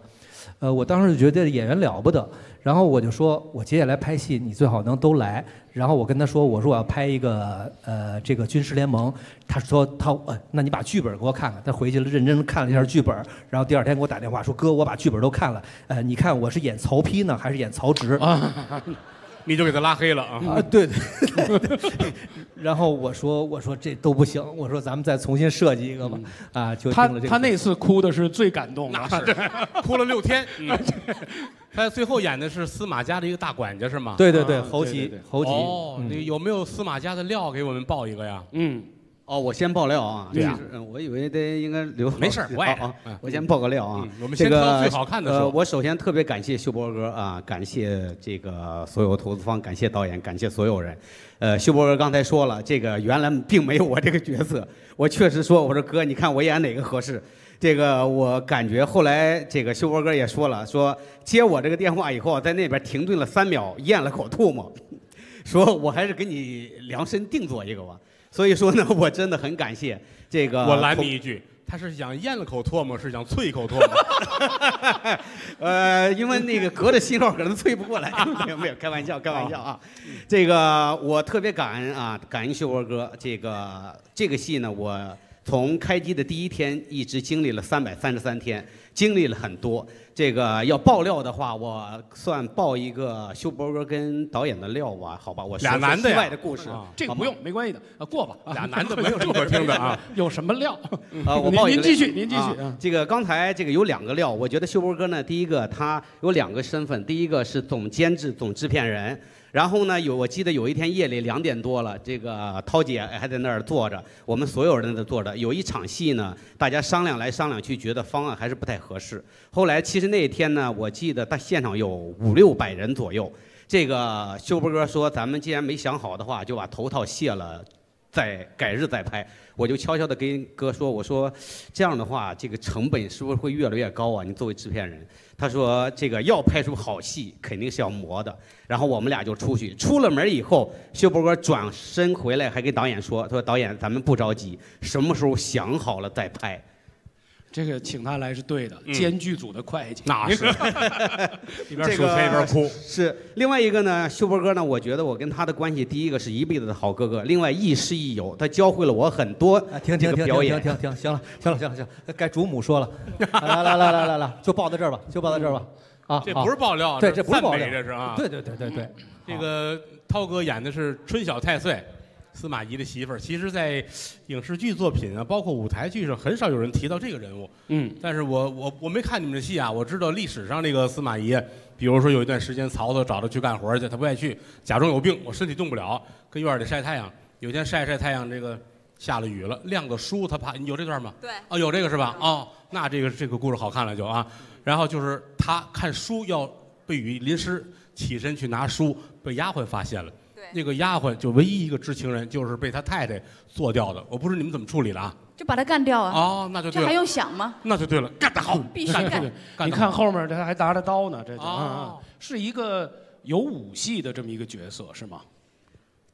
呃，我当时就觉得演员了不得，然后我就说，我接下来拍戏，你最好能都来。然后我跟他说，我说我要拍一个呃这个军事联盟，他说他呃，那你把剧本给我看看。他回去了，认真看了一下剧本，然后第二天给我打电话说，哥，我把剧本都看了，呃，你看我是演曹丕呢，还是演曹植？*laughs* 啊，你就给他拉黑了啊？啊，对 *laughs* 对。*laughs* 然后我说我说这都不行，我说咱们再重新设计一个吧。啊，就他他那次哭的是最感动的，那是 *laughs* 哭了六天。嗯他最后演的是司马家的一个大管家是吗？对对对啊侯吉侯吉哦，嗯那有没有司马家的料给我们报一个呀？嗯，哦，我先爆料啊，对呀就是嗯我以为得应该留。没事儿不碍事啊嗯我先爆个料啊嗯。我们这个先挑最好看的呃，说我首先特别感谢秀波哥啊，感谢这个所有投资方，感谢导演，感谢所有人。呃，秀波哥刚才说了，这个原来并没有我这个角色，我确实说，我说哥，你看我演哪个合适？这个我感觉后来这个秀波哥也说了，说接我这个电话以后，在那边停顿了三秒，咽了口唾沫，*laughs* 说我还是给你量身定做一个吧。所以说呢，我真的很感谢这个。*laughs* 我拦你一句，他是想咽了口唾沫，是想啐一口唾沫？*laughs* 呃，因为那个隔着信号可能啐不过来，*laughs* 没有没有，开玩笑开玩笑啊。这个我特别感恩啊，感恩秀波哥。这个这个戏呢，我从开机的第一天一直经历了三百三十三天，经历了很多。这个要爆料的话，我算爆一个秀波哥跟导演的料吧，好吧，我说俩男的外的故事啊，这个不用，没关系的，啊，过吧。啊 *laughs* 俩男的没有什么可听的啊。*laughs* 有什么料？啊，我您报一个您继续，您继续。这个刚才这个有两个料，我觉得秀波哥呢，第一个他有两个身份，第一个是总监制、总制片人。然后呢，有我记得有一天夜里两点多了，这个涛姐还在那儿坐着，我们所有人在坐着。有一场戏呢，大家商量来商量去，觉得方案还是不太合适。后来其实那一天呢，我记得他现场有五六百人左右。这个秀波哥说，咱们既然没想好的话，就把头套卸了，再改日再拍。我就悄悄地跟哥说，我说这样的话，这个成本是不是会越来越高啊？你作为制片人，他说这个要拍出好戏，肯定是要磨的。然后我们俩就出去，出了门以后，薛波哥转身回来还跟导演说，他说导演咱们不着急，什么时候想好了再拍。这个请他来是对的，嗯监剧组的会计。那是 *laughs* 一边这个数钱一边哭。是另外一个呢，秀波哥呢，我觉得我跟他的关系，第一个是一辈子的好哥哥，另外亦师亦友，他教会了我很多啊，停停停。停停停，行了行了行了行了，该主母说了，来来来来来来，就报到这儿吧，就报到这儿吧。啊，这不是爆料，对，这这不是爆料，这是啊。对对对对对，这个涛哥演的是春晓太岁，司马懿的媳妇儿。其实，在影视剧作品啊，包括舞台剧上，很少有人提到这个人物。嗯，但是我我我没看你们的戏啊，我知道历史上这个司马懿，比如说有一段时间曹操找他去干活去，他不愿意去，假装有病，我身体动不了，跟院里晒太阳。有一天晒晒太阳，这个下了雨了，晾个书，他怕有这段吗？对哦，有这个是吧？哦，那这个这个故事好看了就啊。然后就是他看书要被雨淋湿，起身去拿书，被丫鬟发现了。对那个丫鬟就唯一一个知情人，就是被他太太做掉的。我不知道你们怎么处理的啊？就把他干掉啊！哦，那就对了。这还用想吗？那就对了，干得好，必须干干得好。*laughs* 你看后面这还拿着刀呢，这就哦啊，是一个有武戏的这么一个角色是吗？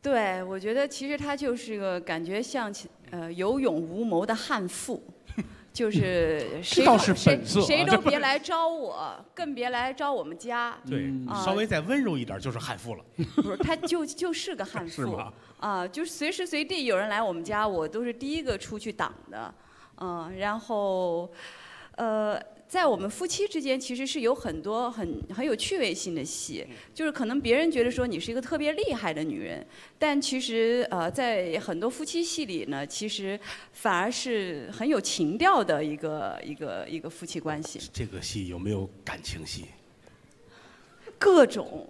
对，我觉得其实他就是个感觉像呃有勇无谋的悍妇，*laughs* 就是谁倒都谁是本色啊谁 *laughs* 都别来招我，更别来招我们家。对，啊稍微再温柔一点就是悍妇了。*laughs* 不是，他就就是个悍 *laughs* 妇是吗啊，就是随时随地有人来我们家，我都是第一个出去挡的，嗯，然后，呃，在我们夫妻之间其实是有很多很很有趣味性的戏，就是可能别人觉得说你是一个特别厉害的女人，但其实呃，在很多夫妻戏里呢，其实反而是很有情调的一个一个一个夫妻关系，这个戏有没有感情戏？各种。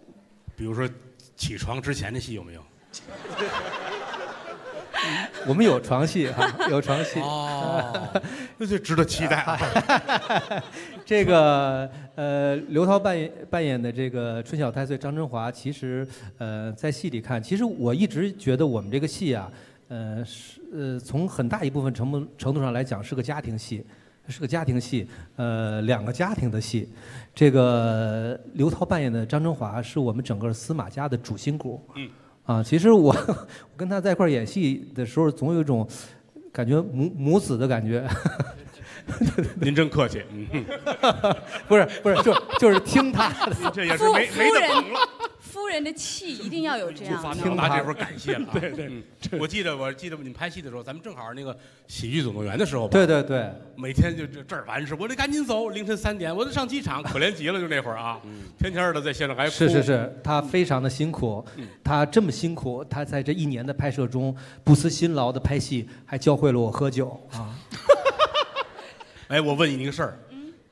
比如说起床之前的戏有没有？*laughs* 我们有床戏哈，*laughs* 有床戏。哦，*laughs* 那就值得期待啊。这个呃，刘涛扮演扮演的这个春晓太岁张真华，其实呃，在戏里看，其实我一直觉得我们这个戏啊，呃，是呃，从很大一部分程度程度上来讲是个家庭戏，是个家庭戏，呃，两个家庭的戏。这个刘涛扮演的张春华是我们整个司马家的主心骨。嗯。啊，其实我我跟他在一块演戏的时候，总有一种感觉母母子的感觉。*laughs* 您真客气，嗯，*laughs* 不是不是，就就是听他的，这也是夫没没得捧了。夫人的气一定要有这样的。表达这份感谢了啊。对对嗯，我记得我记得你们拍戏的时候，咱们正好那个《喜剧总动员》的时候吧。对对对，每天就这这儿完事，我得赶紧走，凌晨三点我得上机场，可怜极了，就那会儿啊，天天的在现场还哭。是是是，他非常的辛苦，他这么辛苦，他在这一年的拍摄中不辞辛劳的拍戏，还教会了我喝酒啊。哎，我问你一个事儿，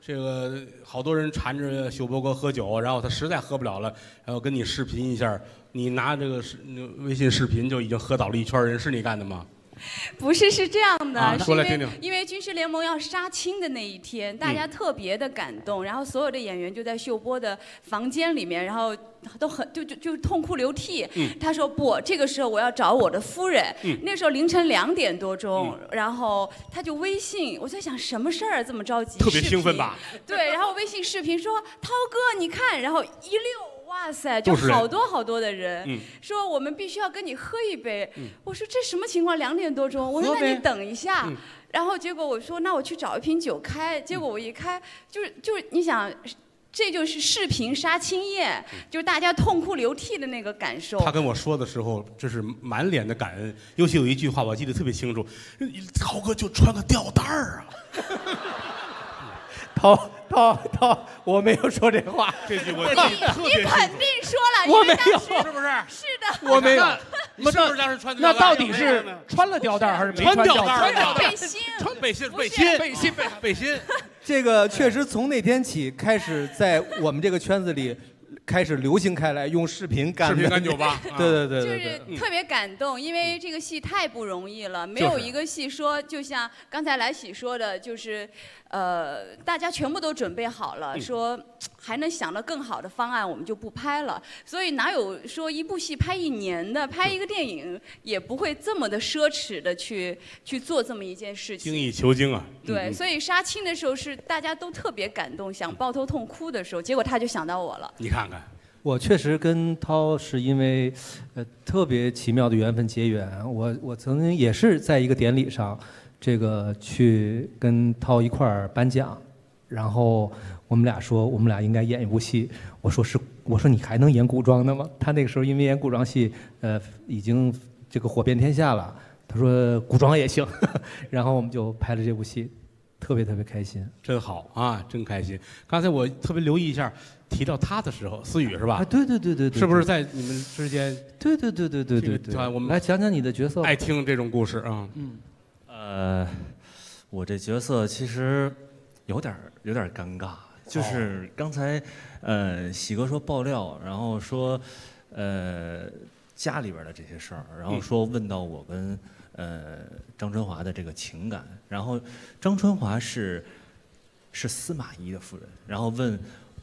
这个好多人缠着秀波哥喝酒，然后他实在喝不了了，然后跟你视频一下，你拿这个视微信视频就已经喝倒了一圈人，是你干的吗？*laughs* 不是，是这样的，啊是因为因为军事联盟要杀青的那一天，大家特别的感动，然后所有的演员就在秀波的房间里面，然后都很就就就痛哭流涕。嗯他说不，这个时候我要找我的夫人。嗯那时候凌晨两点多钟，然后他就微信，我在想什么事儿这么着急？特别兴奋吧？对，然后微信视频说涛哥你看，然后一溜。哇，塞，就好多好多的人，嗯说我们必须要跟你喝一杯。嗯我说这什么情况？两点多钟，我说那你等一下。嗯然后结果我说那我去找一瓶酒开，结果我一开就是就是你想。这就是视频杀青宴，就是大家痛哭流涕的那个感受。嗯他跟我说的时候，就是满脸的感恩，尤其有一句话我记得特别清楚：“涛哥就穿个吊带儿啊。*laughs* 涛涛涛，我没有说这话，这句我你记得特别清楚你肯定说了，我因为没有时是不是？是的，我没有。你是不是当时穿的那到底是穿了吊带还是没穿穿吊带背心，穿背心，背心，背心背 *laughs* 背心。这个确实从那天起开始在我们这个圈子里开始流行开来，用视频干视频干酒吧 *laughs* 啊。对对对就。是特别感动，因为这个戏太不容易了，没有一个戏说，就像刚才来喜说的，就是，呃，大家全部都准备好了，嗯。说还能想到更好的方案，我们就不拍了。所以哪有说一部戏拍一年的，拍一个电影也不会这么的奢侈的去去做这么一件事情。精益求精啊！对，嗯所以杀青的时候是大家都特别感动，想抱头痛哭的时候，结果他就想到我了。你看看，我确实跟涛是因为，呃，特别奇妙的缘分结缘。我我曾经也是在一个典礼上，这个去跟涛一块儿颁奖，然后我们俩说我们俩应该演一部戏。我说是，我说你还能演古装的吗？他那个时候因为演古装戏，呃，已经这个火遍天下了。他说古装也行，*laughs* 然后我们就拍了这部戏，特别特别开心。真好啊，真开心。刚才我特别留意一下，提到他的时候，思雨是吧？啊，对对对对对，是不是在你们之间？对对对对对对对。啊我们来讲讲你的角色。爱听这种故事啊。嗯，呃，我这角色其实有点儿有点尴尬，就是刚才呃喜哥说爆料，然后说呃家里边的这些事儿，然后嗯说问到我跟呃张春华的这个情感，然后张春华是是司马懿的夫人，然后问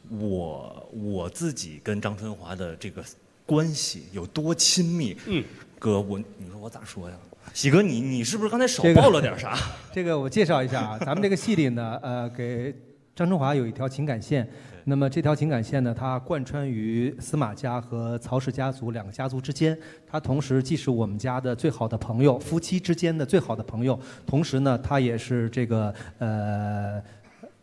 我我自己跟张春华的这个关系有多亲密？嗯，哥，我你说我咋说呀？喜哥，你你是不是刚才少这个报了点啥？*laughs* 这个我介绍一下啊，咱们这个戏里呢，呃，给张春华有一条情感线。那么这条情感线呢，它贯穿于司马家和曹氏家族两个家族之间。它同时既是我们家的最好的朋友，夫妻之间的最好的朋友，同时呢，它也是这个呃。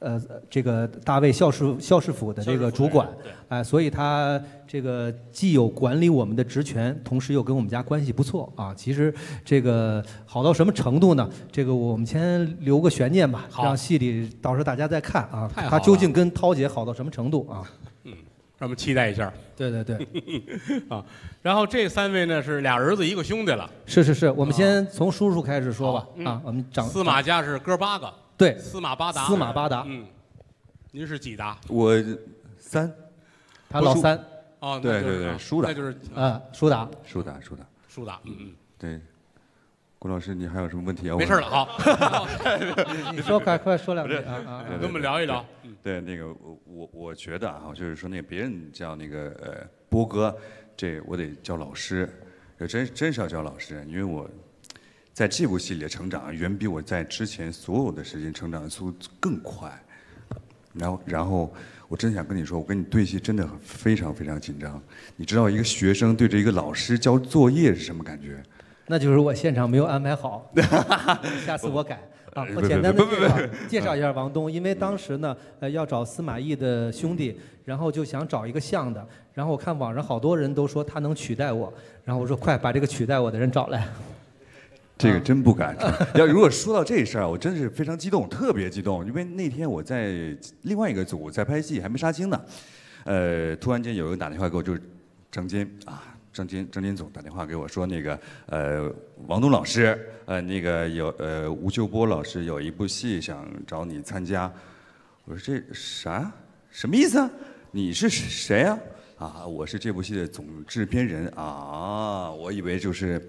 呃，这个大卫校士校士府的这个主管，哎、所以他这个既有管理我们的职权，同时又跟我们家关系不错啊。其实这个好到什么程度呢？这个我们先留个悬念吧，好让戏里到时候大家再看啊他究竟跟涛姐好到什么程度啊？嗯，让我们期待一下。对对对，*laughs* 啊，然后这三位呢是俩儿子一个兄弟了。是是是，我们先从叔叔开始说吧嗯啊，我们长司马家是哥八个。对司马八达。司马八达嗯，您是几达？我三，他老三哦，对对对，舒达，那就是啊，舒达，舒达，舒达，舒达，嗯嗯。对，郭老师，你还有什么问题要问？没事了，好。*laughs* 你说快快说两句啊啊啊！跟我们聊一聊。对，那个我我我觉得啊，就是说那个别人叫那个呃波哥，这我得叫老师，呃真真是要叫老师，因为我在这部戏里的成长远比我在之前所有的时间成长的速度更快。然后然后我真想跟你说，我跟你对戏真的非常非常紧张。你知道一个学生对着一个老师交作业是什么感觉？那就是我现场没有安排好，*laughs* 下次我改啊。我简单的介绍一下王东，因为当时呢，呃，要找司马懿的兄弟，然后就想找一个像的，然后我看网上好多人都说他能取代我，然后我说快把这个取代我的人找来。这个真不敢。要如果说到这事儿，我真是非常激动，特别激动，因为那天我在另外一个组在拍戏，还没杀青呢。呃，突然间有人打电话给我，就是张坚啊，张坚张坚总打电话给我说，那个呃，王东老师，呃，那个有呃吴秀波老师有一部戏想找你参加。我说这啥？什么意思啊？你是谁啊、啊？我是这部戏的总制片人啊！我以为就是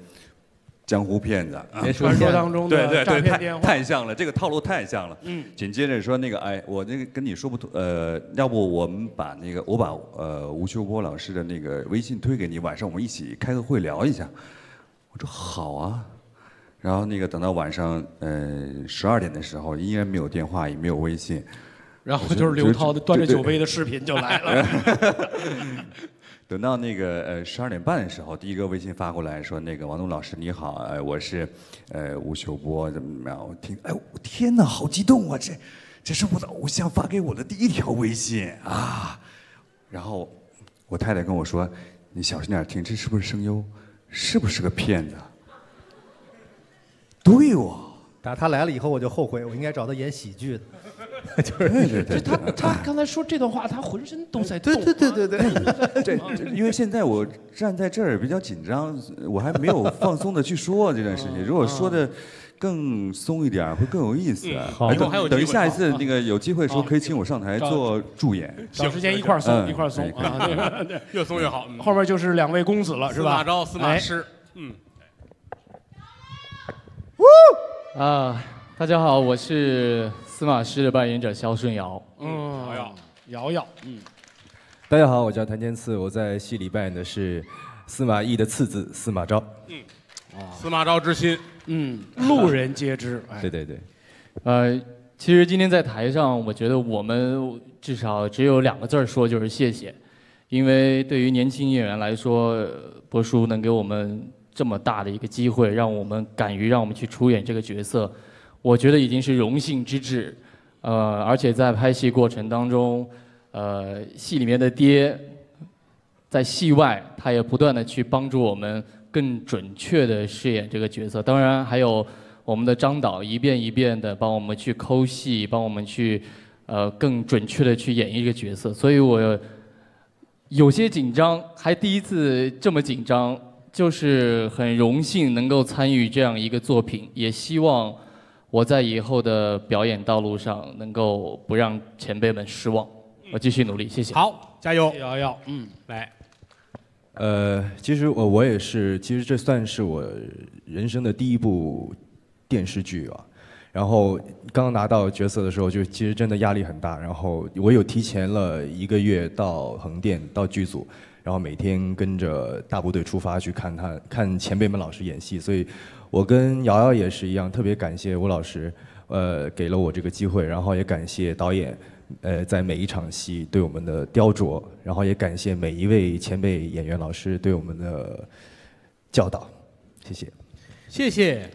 江湖骗子，啊传说当中的对对对，太诈骗电话太像了，这个套路太像了。嗯，紧接着说那个，哎，我那个跟你说不通，呃，要不我们把那个我把呃吴秀波老师的那个微信推给你，晚上我们一起开个会聊一下。我说好啊。然后那个等到晚上呃十二点的时候，依然没有电话，也没有微信。然后就是刘涛的端着酒杯的视频就来了。*laughs* 等到那个呃十二点半的时候，第一个微信发过来说那个王东老师你好，呃我是呃吴秀波怎么怎么样？我听哎天哪，好激动啊！这这是我的偶像发给我的第一条微信啊！然后我太太跟我说，你小心点听，这是不是声优？是不是个骗子？对哦。打他来了以后，我就后悔，我应该找他演喜剧的。*laughs* 就是对对对，他他刚才说这段话，他浑身都在动。对对对对对，*laughs* 这这因为现在我站在这儿比较紧张，我还没有放松的去说这段事情。如果说的更松一点，会更有意思。好等等于下一次啊那个有机会的时候，可以请我上台做助演。找时间一块松嗯一块松 *laughs* 越松越好。嗯。后面就是两位公子了，是吧？司马昭、司马哎。师，嗯，啊，大家好，我是司马师的扮演者肖顺尧。嗯，瑶瑶，瑶瑶，嗯，大家好，我叫谭天赐，我在戏里扮演的是司马懿的次子司马昭。嗯司马昭之心，嗯，路人皆知。*laughs* 哎对对对，呃，其实今天在台上，我觉得我们至少只有两个字儿说，就是谢谢。因为对于年轻演员来说，呃波叔能给我们这么大的一个机会，让我们敢于让我们去出演这个角色，我觉得已经是荣幸之至。呃，而且在拍戏过程当中，呃，戏里面的爹在戏外，他也不断的去帮助我们更准确的饰演这个角色。当然，还有我们的张导一遍一遍的帮我们去抠戏，帮我们去呃更准确的去演绎这个角色。所以我有些紧张，还第一次这么紧张，就是很荣幸能够参与这样一个作品，也希望我在以后的表演道路上能够不让前辈们失望。我继续努力，谢谢。好，加油，瑶瑶，嗯，来，呃，其实我我也是，其实这算是我人生的第一部电视剧啊。然后刚拿到角色的时候，就其实真的压力很大。然后我有提前了一个月到横店到剧组，然后每天跟着大部队出发去看他看前辈们老师演戏。所以，我跟瑶瑶也是一样，特别感谢吴老师，呃，给了我这个机会。然后也感谢导演，呃，在每一场戏对我们的雕琢。然后也感谢每一位前辈演员老师对我们的教导。谢谢。谢谢。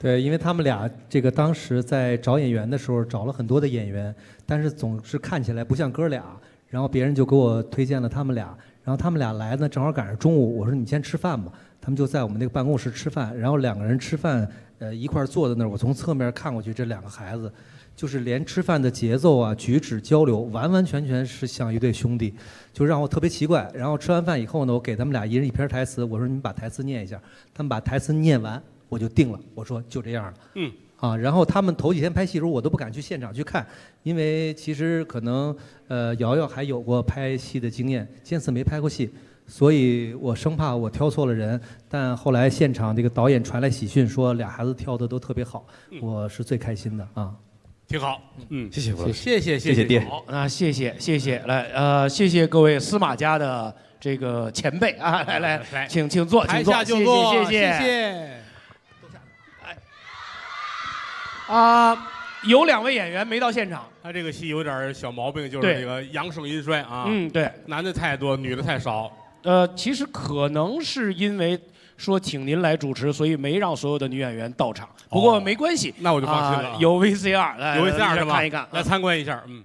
对，因为他们俩这个当时在找演员的时候找了很多的演员，但是总是看起来不像哥俩，然后别人就给我推荐了他们俩，然后他们俩来呢正好赶上中午，我说你先吃饭吧，他们就在我们那个办公室吃饭，然后两个人吃饭，呃一块坐在那儿，我从侧面看过去，这两个孩子。就是连吃饭的节奏啊、举止、交流，完完全全是像一对兄弟，就让我特别奇怪。然后吃完饭以后呢，我给他们俩一人一篇台词，我说你们把台词念一下。他们把台词念完，我就定了，我说就这样了。嗯，啊，然后他们头几天拍戏的时候，我都不敢去现场去看，因为其实可能呃瑶瑶还有过拍戏的经验，坚次没拍过戏，所以我生怕我挑错了人。但后来现场这个导演传来喜讯，说俩孩子跳的都特别好，我是最开心的啊。挺好，嗯，谢谢吴老师谢谢谢谢爹好，那谢谢谢谢，来呃，谢谢各位司马家的这个前辈啊，来来来请请坐，请坐，下就坐，谢谢谢谢。啊，有两位演员没到现场，他这个戏有点小毛病，就是对这个阳盛阴衰啊。嗯对，男的太多，女的太少。呃，其实可能是因为说请您来主持，所以没让所有的女演员到场。不过没关系，那我就放心了啊啊有 VCR，来有 VCR 是吧？看一看，来参观一下，嗯。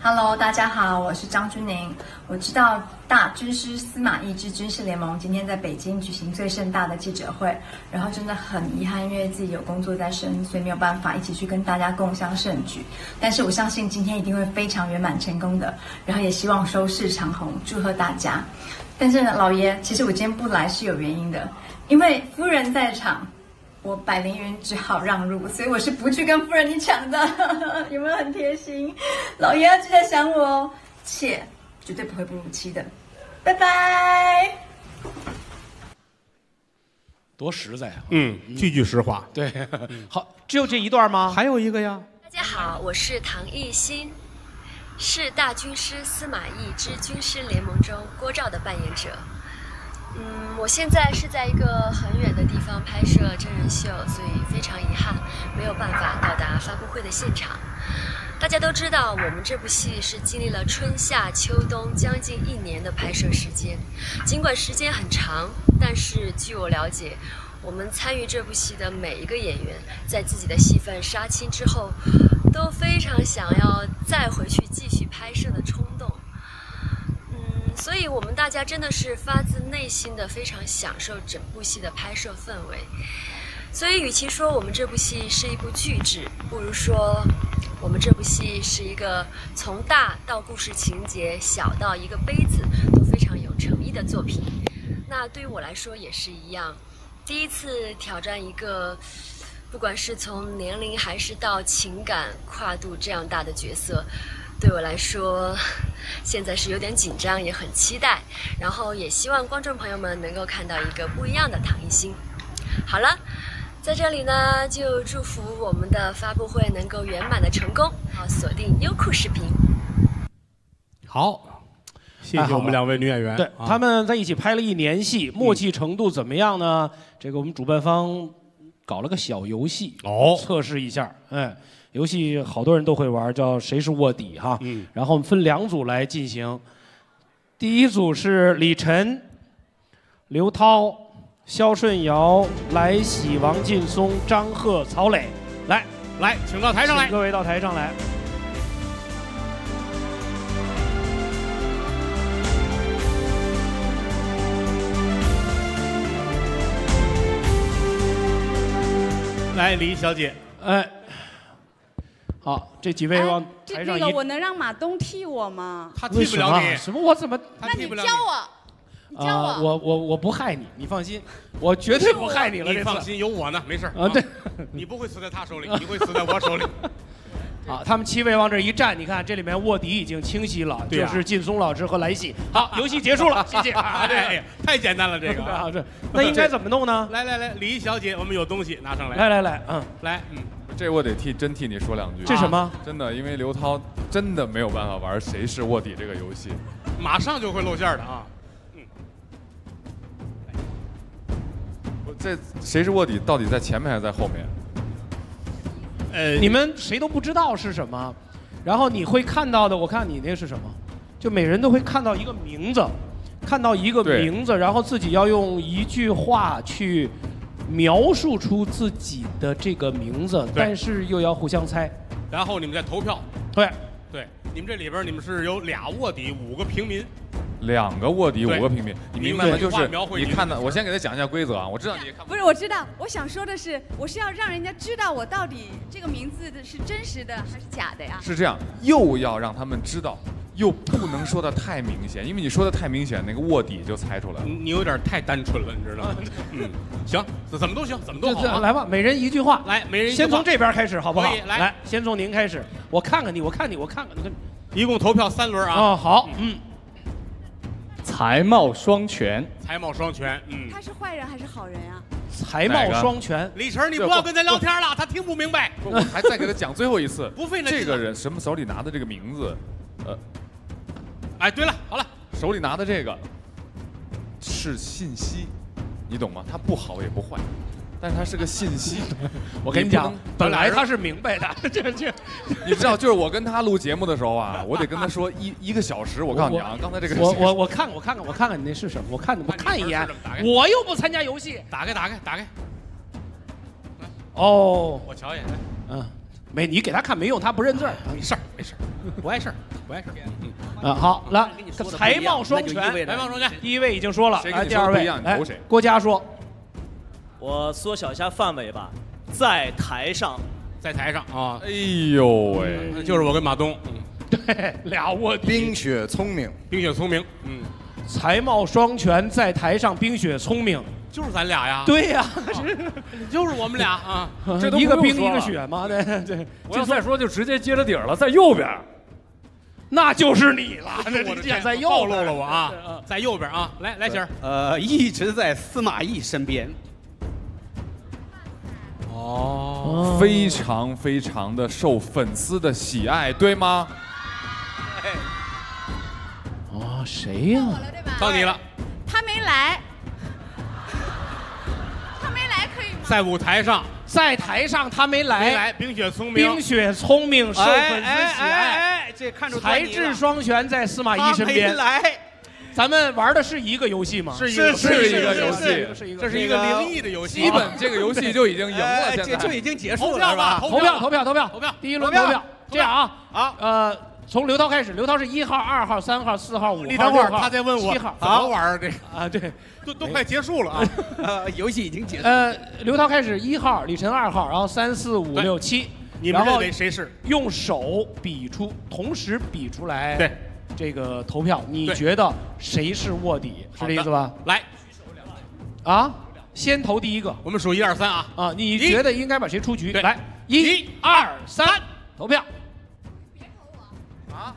Hello，大家好，我是张钧宁。我知道大军师司马懿之军事联盟今天在北京举行最盛大的记者会，然后真的很遗憾，因为自己有工作在身，所以没有办法一起去跟大家共襄盛举。但是我相信今天一定会非常圆满成功的，然后也希望收视长虹，祝贺大家。但是呢，老爷，其实我今天不来是有原因的，因为夫人在场。我百灵云只好让入，所以我是不去跟夫人你抢的，*laughs* 有没有很贴心？老爷要记得想我哦，且绝对不会不如期的，拜拜。多实在啊！嗯，句句实话。对，*laughs* 好，只有这一段吗？还有一个呀。大家好，我是唐艺昕，是大军师司马懿之军师联盟中郭照的扮演者。嗯，我现在是在一个很远的地方拍摄真人秀，所以非常遗憾没有办法到达发布会的现场。大家都知道，我们这部戏是经历了春夏秋冬将近一年的拍摄时间。尽管时间很长，但是据我了解，我们参与这部戏的每一个演员，在自己的戏份杀青之后，都非常想要再回去继续拍摄的冲动。嗯，所以我们大家真的是发自内心的非常享受整部戏的拍摄氛围。所以，与其说我们这部戏是一部巨制，不如说我们这部戏是一个从大到故事情节，小到一个杯子都非常有诚意的作品。那对于我来说也是一样，第一次挑战一个，不管是从年龄还是到情感跨度这样大的角色，对我来说现在是有点紧张，也很期待。然后也希望观众朋友们能够看到一个不一样的唐艺昕。好了。在这里呢，就祝福我们的发布会能够圆满的成功。好，锁定优酷视频。好，谢谢我们两位女演员。对，啊他们在一起拍了一年戏，默契程度怎么样呢？这个我们主办方搞了个小游戏，哦，测试一下。哎，游戏好多人都会玩，叫谁是卧底哈。嗯。然后我们分两组来进行。第一组是李晨、刘涛、肖顺尧、来喜、王劲松、张赫、曹磊。来来，请到台上来各位到台上来。来，李小姐，哎，好，这几位往这台上一那个我能让马东替我吗？他替不了你什么？我怎么？那你教我，你教啊，我。我我我不害你，你放心，*laughs* 我绝对不害你了。*laughs* 你放心，有我呢，没事儿啊对，你不会死在他手里，你会死在我手里。*laughs* 啊，他们七位往这一站，你看这里面卧底已经清晰了，对啊就是劲松老师和来喜。好，游戏结束了，谢谢。啊哎呀，太简单了这个啊，这那应该怎么弄呢？来来来，李小姐，我们有东西拿上来。来来来，嗯，来，嗯，这我得替真替你说两句。这什么啊真的，因为刘涛真的没有办法玩谁是卧底这个游戏。马上就会露馅儿的啊。这谁是卧底到底在前面还是在后面？呃，你们谁都不知道是什么，然后你会看到的，我看你那是什么？就每人都会看到一个名字，看到一个名字，然后自己要用一句话去描述出自己的这个名字，但是又要互相猜。然后你们再投票。对，对，你们这里边你们是有俩卧底，五个平民。两个卧底，五个平民，你明白吗？就是你你看到，我先给他讲一下规则啊。我知道你看不不是，我知道，我想说的是，我是要让人家知道我到底这个名字的是真实的还是假的呀？是这样，又要让他们知道，又不能说的太明显，因为你说的太明显，那个卧底就猜出来了。你你有点太单纯了，你知道吗？嗯，行，怎么都行，怎么都好来吧，每人一句话。来，每人一句话先从这边开始，好不好？来来，先从您开始。我看看你，我看你，我看看你。一共投票三轮啊。哦，好，嗯，才貌双全，才貌双全，嗯。他是坏人还是好人啊？才貌双全。李晨，你不要跟他聊天了，他听不明白。我还再给他讲最后一次。*laughs* 不费那劲这个人什么手里拿的这个名字，呃，哎，对了，好了，手里拿的这个是信息，你懂吗？他不好也不坏，但是它是个信息。*laughs* 我跟你讲本来他是明白的，*laughs* 这这。*laughs* 你知道，就是我跟他录节目的时候啊，我得跟他说一一个小时。我告诉你啊，刚才这个我我我看我看看我看看你那是什么？我看我看一眼，我又不参加游戏。打开，打开，打开。哦，我瞧一眼，嗯，没你给他看没用，他不认字儿。没事儿，没事儿，不碍事儿，不碍事儿。嗯，啊，好，来才貌双全才貌双全。第一位已经说了，来第二位，来郭嘉说，我缩小一下范围吧，在台上，在台上啊。哎呦喂，嗯就是我跟马东，对，俩卧底，冰雪聪明，冰雪聪明，嗯，才貌双全，在台上冰雪聪明。就是咱俩呀。对呀，就是我们俩啊。*laughs* 这都一个冰一个雪嘛，对对。我要再说就直接接着底儿了，在右边。那就是你了，*laughs* 我那的天，你在右暴露了我啊，在右边啊，来来，姐儿，呃，一直在司马懿身边。哦，非常非常的受粉丝的喜爱，对吗？哦，谁呀？到你了，他没来，*laughs* 他没来可以吗？在舞台上在台上他没来，没来，冰雪聪明，冰雪聪明，受粉丝喜哎爱。哎哎，这看出端才智双全在司马懿身他边。没来，咱们玩的是一个游戏吗？是一个是是一个游是戏。是一个，这是一个灵异的游戏。基本这个游戏就已经赢了，哎现在。就已经结束了，投票吧是吧？投票。投票投票投票。第一轮投票。这样啊，啊，呃，从刘涛开始，刘涛是一号、二号、三号、四号、五号、六号。他在问我七号。怎么玩这个。啊？对，都都快结束了啊！*laughs* 呃，游戏已经结束。呃，刘涛开始一号，李晨二号，然后三四五六七，你们然后认为谁是？用手比出，同时比出来，对，这个投票，你觉得谁是卧底？是这意思吧？来，啊，先投第一个我们数一二三啊！啊，你觉得应该把谁出局？来，一、二、三，投票别投我啊。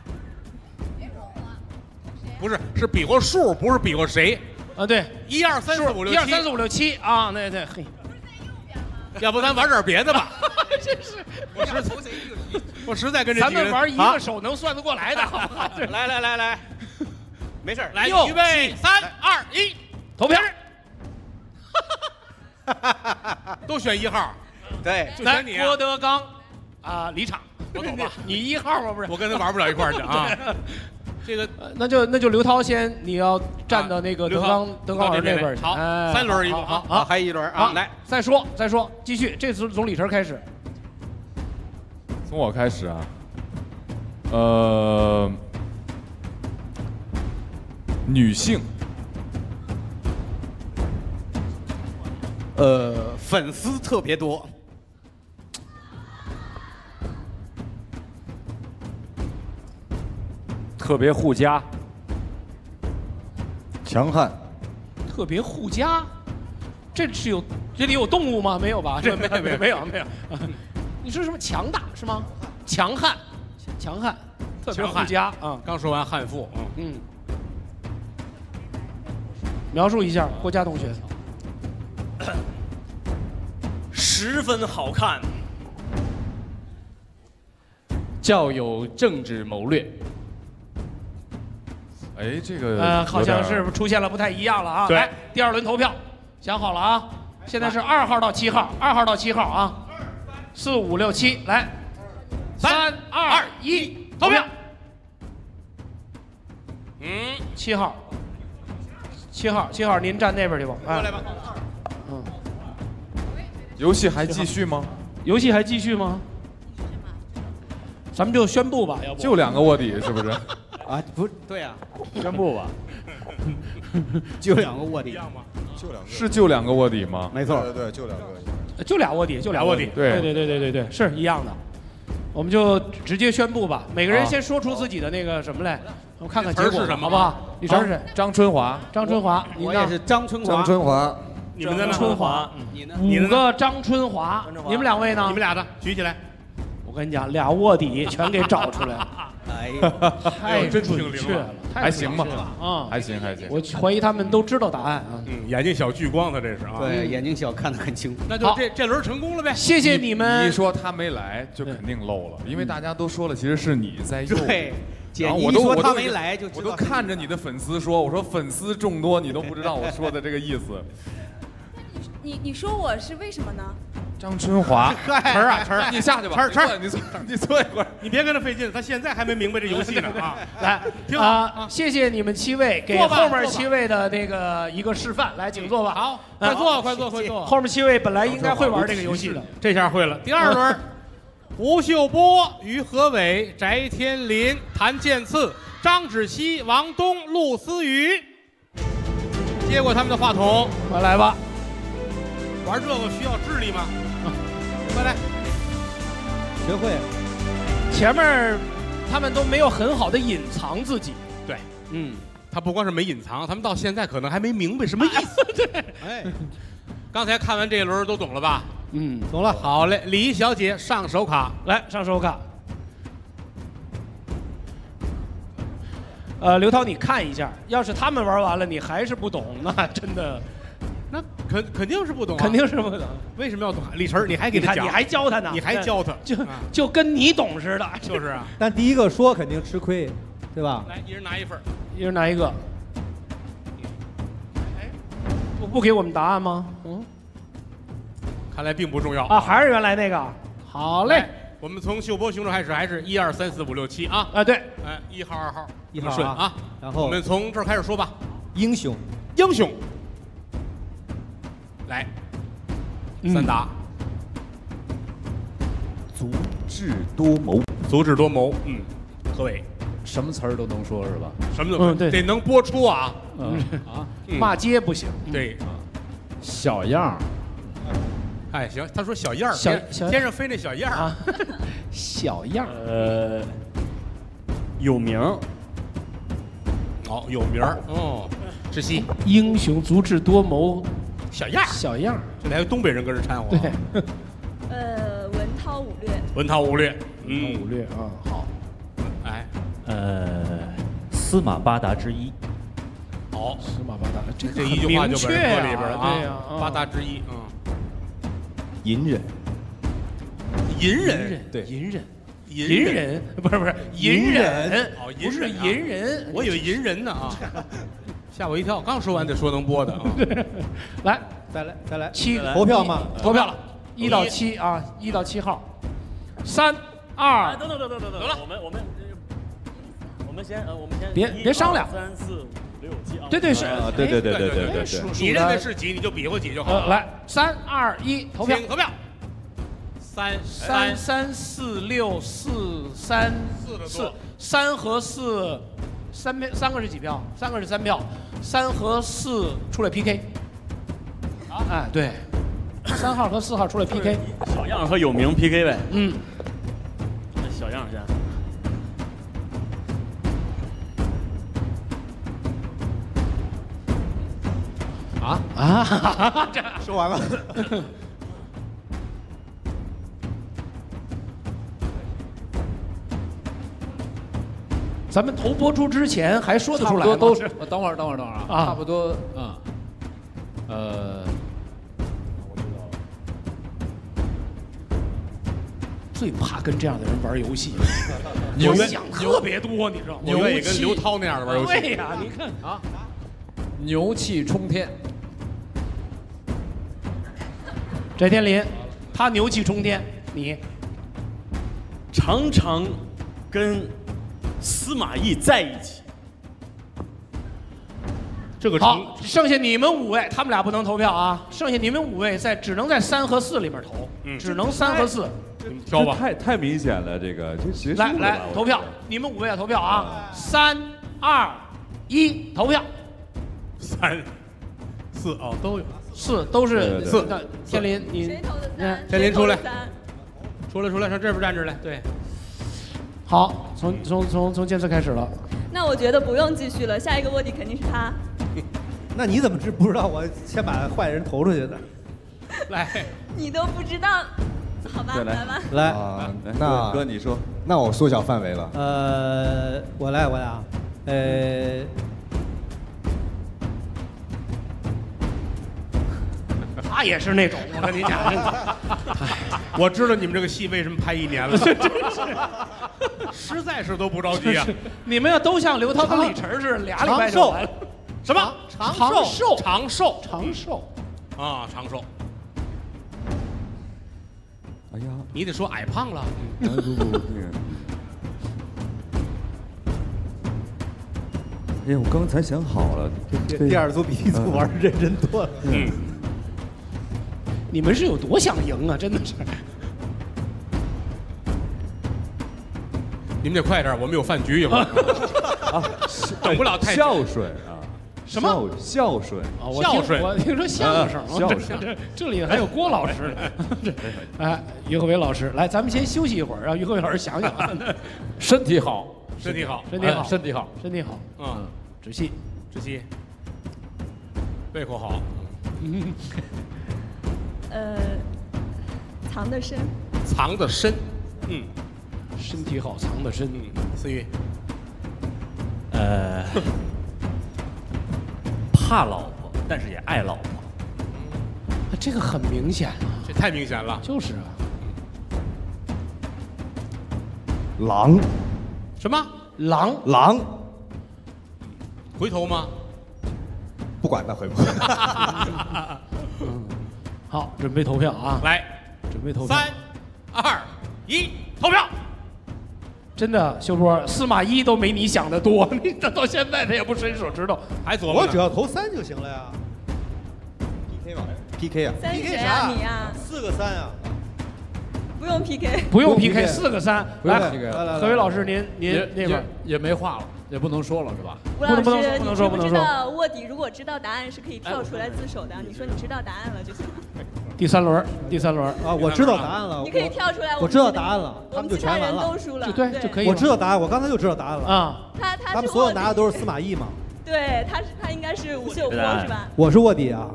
不是，是比划数，不是比划谁。啊，对，一二三四五六七，一二三四五六七啊，那对，嘿，*laughs* 要不咱玩点别的吧？*laughs* 真是我实在，我实在跟这咱们玩一啊个手能算得过来的，好不好？来来来来，*laughs* 没事儿来，预备，三二一，投票。都选一号，对，来就选你啊郭德纲啊，离场。我走吧，你一号吗？不是，我跟他玩不了一块儿去啊。这个呃那就那就刘涛先，你要站到那个德刘涛纲德纲老师那边去。好哎三轮一共好，好好，还有一轮啊，来，再说再说，继续，这次从李晨开始。从我开始啊，呃，女性呃，粉丝特别多，特别护家，强悍，特别护家，这是有这里有动物吗？没有吧？这 *laughs* 没有没有没有没有。*laughs* 你说什么强大是吗？强悍，强悍，特别护家啊。刚说完悍妇，嗯，嗯，描述一下郭嘉同学。十分好看，较有政治谋略。哎，这个呃，好像是出现了不太一样了啊。对来，第二轮投票，想好了啊。现在是二号到七号，二号到七号啊，四五六七，来，三二一，投票。嗯，七号，七号，七号，您站那边去吧。过来吧。嗯，游戏还继续吗？游戏还继续吗？咱们就宣布吧，要不就两个卧底是不是？啊，不对啊，宣布吧。*laughs* 就两个卧底，就两个，是就两个卧底吗？没错对，对，就两个。就俩卧底，就俩卧底。对对对对对对对，是一样的。我们就直接宣布吧，每个人啊先说出自己的那个什么来，我看看结果是什么好不好？李晨是谁？张春华，张春华，你呢我也是张春华，张春华，你们在哪？春华？你呢五个张春华，你们两位呢？你们俩的举起来。我跟你讲，俩卧底全给找出来了，*laughs* 哎呀，太真挺灵了准确了，太还行吧准确了啊！还行还行。我怀疑他们都知道答案啊。嗯，眼睛小聚光，的这是啊。对，眼睛小，看得很清楚。那就这这轮成功了呗。谢谢你你们一。说他没来，就肯定漏了，因为大家都说了，其实是你在诱。对，姐我都我都没来，就我道都看着你的粉丝说，我说粉丝众多，你都不知道我说的这个意思。*laughs* 你你说我是为什么呢？张春华，*laughs* 词儿啊词儿，你下去吧，词儿词儿，你坐，你坐一会儿。你别跟他费劲，他现在还没明白这游戏呢 *laughs* 啊！来听好啊！谢谢你们七位，给后面七位的那个一个示范，来，请坐吧。好，嗯快坐，快坐，快坐。后面七位本来应该会玩这个游戏的，这下会了。*laughs* 第二轮，吴秀波、于和伟、翟天临、谭健次、张芷溪、王东、陆思雨，接过他们的话筒，快来吧。玩这个需要智力吗？快来，学会了。前面他们都没有很好的隐藏自己。对，嗯，他不光是没隐藏，他们到现在可能还没明白什么意思。*laughs* 对，哎，刚才看完这一轮都懂了吧？嗯，懂了。好嘞，李小姐上手卡，来上手卡。呃，刘涛，你看一下，要是他们玩完了，你还是不懂，那真的那肯肯定是不懂啊，肯定是不懂。为什么要懂？李晨，你还给他讲，你还教他呢，你还教他，*laughs* 就啊就跟你懂似的，就是啊。*laughs* 但第一个说肯定吃亏，对吧？来，一人拿一份儿。一人拿一个。不不给我们答案吗？嗯，看来并不重要啊，还是原来那个。好嘞，我们从秀波兄这开始，还是一二三四五六七啊？啊，对，哎，一号、二号，一号啊顺啊。然后我们从这儿开始说吧。英雄，英雄，来，嗯。三答。足智多谋，足智多谋，嗯，何伟，什么词儿都能说是吧？什么都嗯对。得能播出啊。嗯。啊，骂街不行。对，小样儿，哎，行，他说小样儿，小天小天上飞那小样儿。啊，*laughs* 小样儿。呃，有名儿，哦，有名儿。哦，窒息，英雄足智多谋，小样儿，小样儿。这里还有东北人跟着掺和。对，*laughs* 呃，文韬武略，文韬武略，嗯，武略啊，好。哎，呃，司马八达之一。好，司马八达，这这一句话就把人搁里边了对呀，八大之一，嗯，隐忍，隐忍，对。隐忍，隐隐忍，不是不是隐忍，哦，不是隐忍啊，隐忍，我以为隐忍呢啊，吓我一跳，刚说完得说能播的啊，*laughs* 来再来再来。七投票吗？投票了，一到七啊，一到七号，三二，等等等等等等，得了。我们我们我们先呃我们先别别商量。三四五六七啊，对对是。啊对对对对对对对，你认为是几你就比划几就好呃，了。来，三二一，投票，投票。三三三四六四三四四三和四，三票三个是几票？三个是三票，三和四出来 PK。啊，哎，对，三号和四号出来 PK。小样和有名 PK 呗，嗯，那小样先。啊啊！这 *laughs* 说完了。*laughs* 咱们头播出之前还说得出来吗？差不多都是。呃等会儿，等会儿，等会儿啊，啊差不多嗯，呃，最怕跟这样的人玩游戏，*laughs* 牛我想特别多，你知道吗？我愿意跟刘涛那样的玩游戏。对呀，你看啊，牛气冲天，翟天临，他牛气冲天，你常常跟司马懿在一起。这个好，剩下你们五位，他们俩不能投票啊。剩下你们五位在只能在三和四里面投，嗯只能三和四。你们挑吧。太太明显了，这个就结束来来投票，你们五位要投票啊！三二一，投票。三四哦都有。四都是四。那天林，你谁投的三？天林出来出来出来，上这边站着来。对，好，从从从从建设开始了。那我觉得不用继续了，下一个卧底肯定是他。*laughs* 那你怎么知不知道我先把坏人投出去的？*laughs* 来，*laughs* 你都不知道，好吧，来来吧。来啊，那哥哥你说，那我缩小范围了，呃，我来，我来啊，呃，他也是那种，我跟你讲，真的我知道你们这个戏为什么拍一年了，*laughs* 真是。实在是都不着急啊。你们要都像刘涛跟李晨似的，俩礼拜就完了。什么？长寿寿长寿长寿，啊，长寿。哎呀，你得说矮胖了。哎不不不，那个，哎呀，我刚才想好了，第第二组比第一组玩的认真多了。嗯，你们是有多想赢啊？真的是。你们得快点，我们有饭局一会儿。*laughs* 啊，*laughs* 等不了太久。孝顺啊，什么孝孝顺？啊，我听孝顺我听说相声，这啊孝顺这 *laughs* 这里还有郭老师呢。哎，于和伟老师，来，咱们先休息一会儿，让于和伟老师想想。身体好，身体好，身体好，哎身体好，身体好。嗯，止气。窒息，胃口好，呃，藏得深，藏得深。嗯身体好，藏得深。嗯，思雨，呃，*laughs* 怕老婆，但是也爱老婆。这个很明显啊，这太明显了。就是啊。狼什么？狼狼，回头吗？不管他回不回，*laughs* *laughs* 好，准备投票啊！来，准备投票。三、二、一，投票。真的，修波司马懿都没你想的多，*laughs* 你这到现在他也不伸手指头，还琢我只要投三就行了呀。PK 吧，PK 啊三是谁啥？啊你啊四个三啊。不用 PK，不用 PK，四个三。来，这个何伟老师，您您那边也也没话了，也不能说了是吧？吴老师，不能说你知不能说不能说不知道卧底如果知道答案是可以跳出来自首的？你说你知道答案了就行了，第三轮，第三轮啊，我知道答案了。你可以跳出来。我知道答案了，他们就我们其他全完了。人都输了，就对就可以我知道答案，我刚才就知道答案了啊。他他他们所有是卧底拿的都是司马懿嘛。对，他是他应该是吴秀波是吧？我是卧底啊。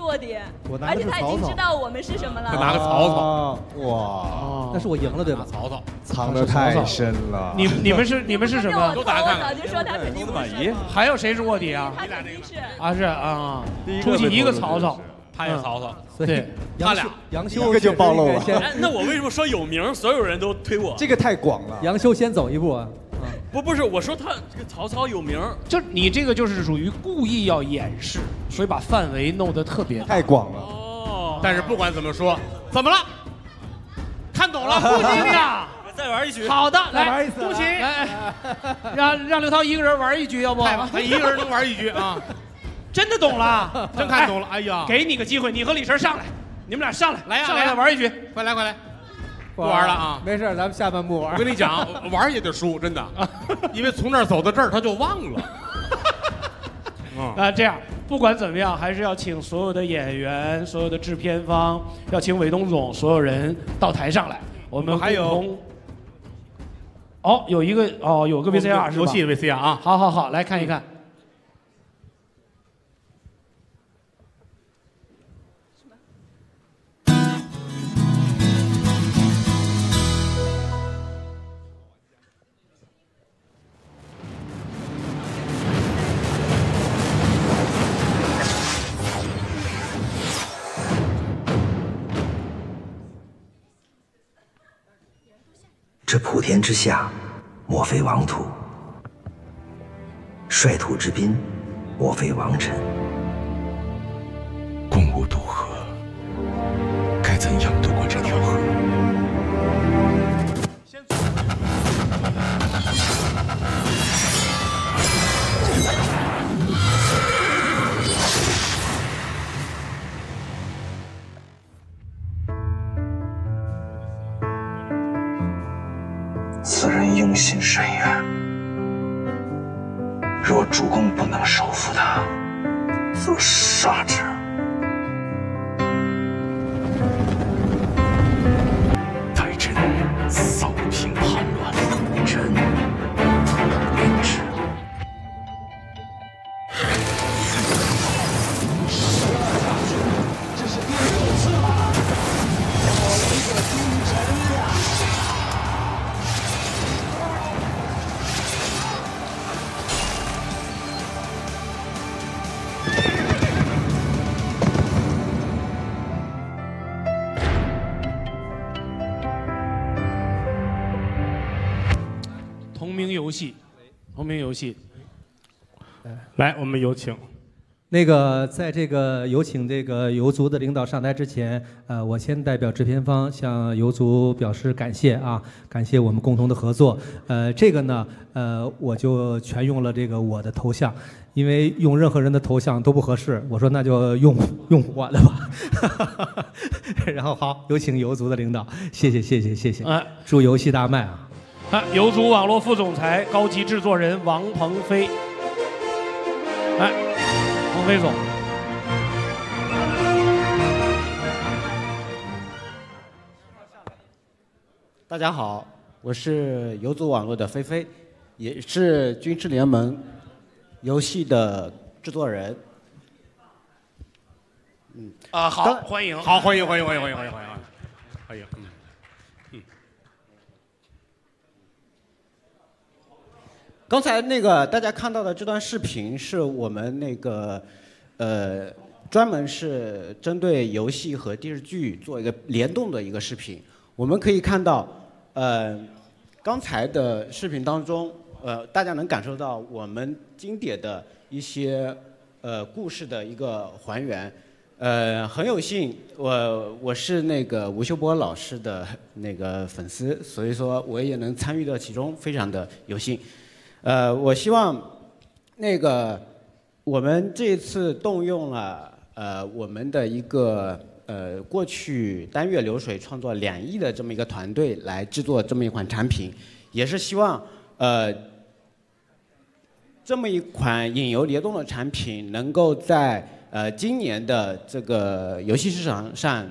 卧底，我拿的而且他已经知道我们是什么了。他拿个曹操哇，那是我赢了对吧？曹操藏得太深了。你你们是你们是什么？都打开看看。我早就说他肯定不是。还有谁是卧底啊？他肯定是。啊是啊出去一个曹操，他也曹操，对，他俩杨修一个就暴露了哎，那我为什么说有名，所有人都推我？这个太广了。杨修先走一步啊。不不是，我说他这个曹操有名，就你这个就是属于故意要掩饰，所以把范围弄得特别太广了。哦，但是不管怎么说，怎么了？看懂了，不行呀！再玩一局。好的，来，玩一次不行，来，*laughs* 让让刘涛一个人玩一局，要不？他一个人能玩一局啊？*laughs* 真的懂了，真看懂了。哎呀，给你个机会，你和李晨上来，你们俩上来，来呀上来呀玩一局，快来快来，不玩了啊！没事，咱们下半部玩。我跟你讲，玩也得输，真的，*laughs* 因为从那儿走到这儿他就忘了。*laughs* 啊，这样不管怎么样，还是要请所有的演员、所有的制片方，要请韦东总，所有人到台上来。我们还有哦，有一个哦，有个 VCR 是吧？游戏的 VCR 啊，好好好，来看一看。天之下，莫非王土；率土之滨，莫非王臣。共无渡河，该怎样渡深渊，若主公不能收服他，则杀之。待朕扫平叛同名游戏。来，我们有请。那个，在这个有请这个游族的领导上台之前，呃，我先代表制片方向游族表示感谢啊，感谢我们共同的合作。呃，这个呢，呃，我就全用了这个我的头像，因为用任何人的头像都不合适，我说那就用 *laughs* 用我的吧。*laughs* 然后好，有请游族的领导，谢谢谢谢谢谢，哎祝游戏大卖啊！啊，游族网络副总裁、高级制作人王鹏飞。哎，鹏飞总。大家好，我是游族网络的菲菲，也是军事联盟游戏的制作人。嗯啊，好，欢迎，好，欢迎，欢迎，欢迎，欢迎，欢迎，欢迎，欢迎，嗯，嗯，刚才那个大家看到的这段视频是我们那个呃专门是针对游戏和电视剧做一个联动的一个视频。我们可以看到，呃，刚才的视频当中，呃，大家能感受到我们经典的一些呃故事的一个还原。呃，很有幸，我我是那个吴秀波老师的那个粉丝，所以说我也能参与到其中，非常的有幸。呃，我希望那个我们这次动用了呃我们的一个呃过去单月流水创作两亿的这么一个团队来制作这么一款产品，也是希望呃这么一款引游联动的产品能够在呃今年的这个游戏市场上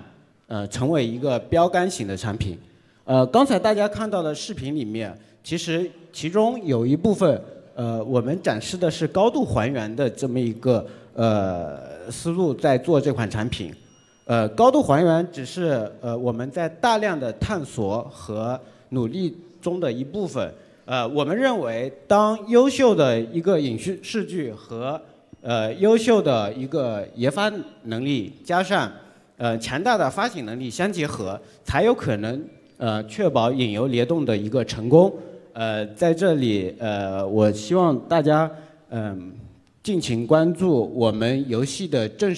呃成为一个标杆型的产品。呃，刚才大家看到的视频里面，其实其中有一部分呃我们展示的是高度还原的这么一个呃思路在做这款产品。呃，高度还原只是呃我们在大量的探索和努力中的一部分。呃，我们认为，当优秀的一个影视视剧和呃优秀的一个研发能力，加上呃强大的发行能力相结合，才有可能呃确保引游联动的一个成功。呃，在这里呃，我希望大家嗯、敬请关注我们游戏的正式。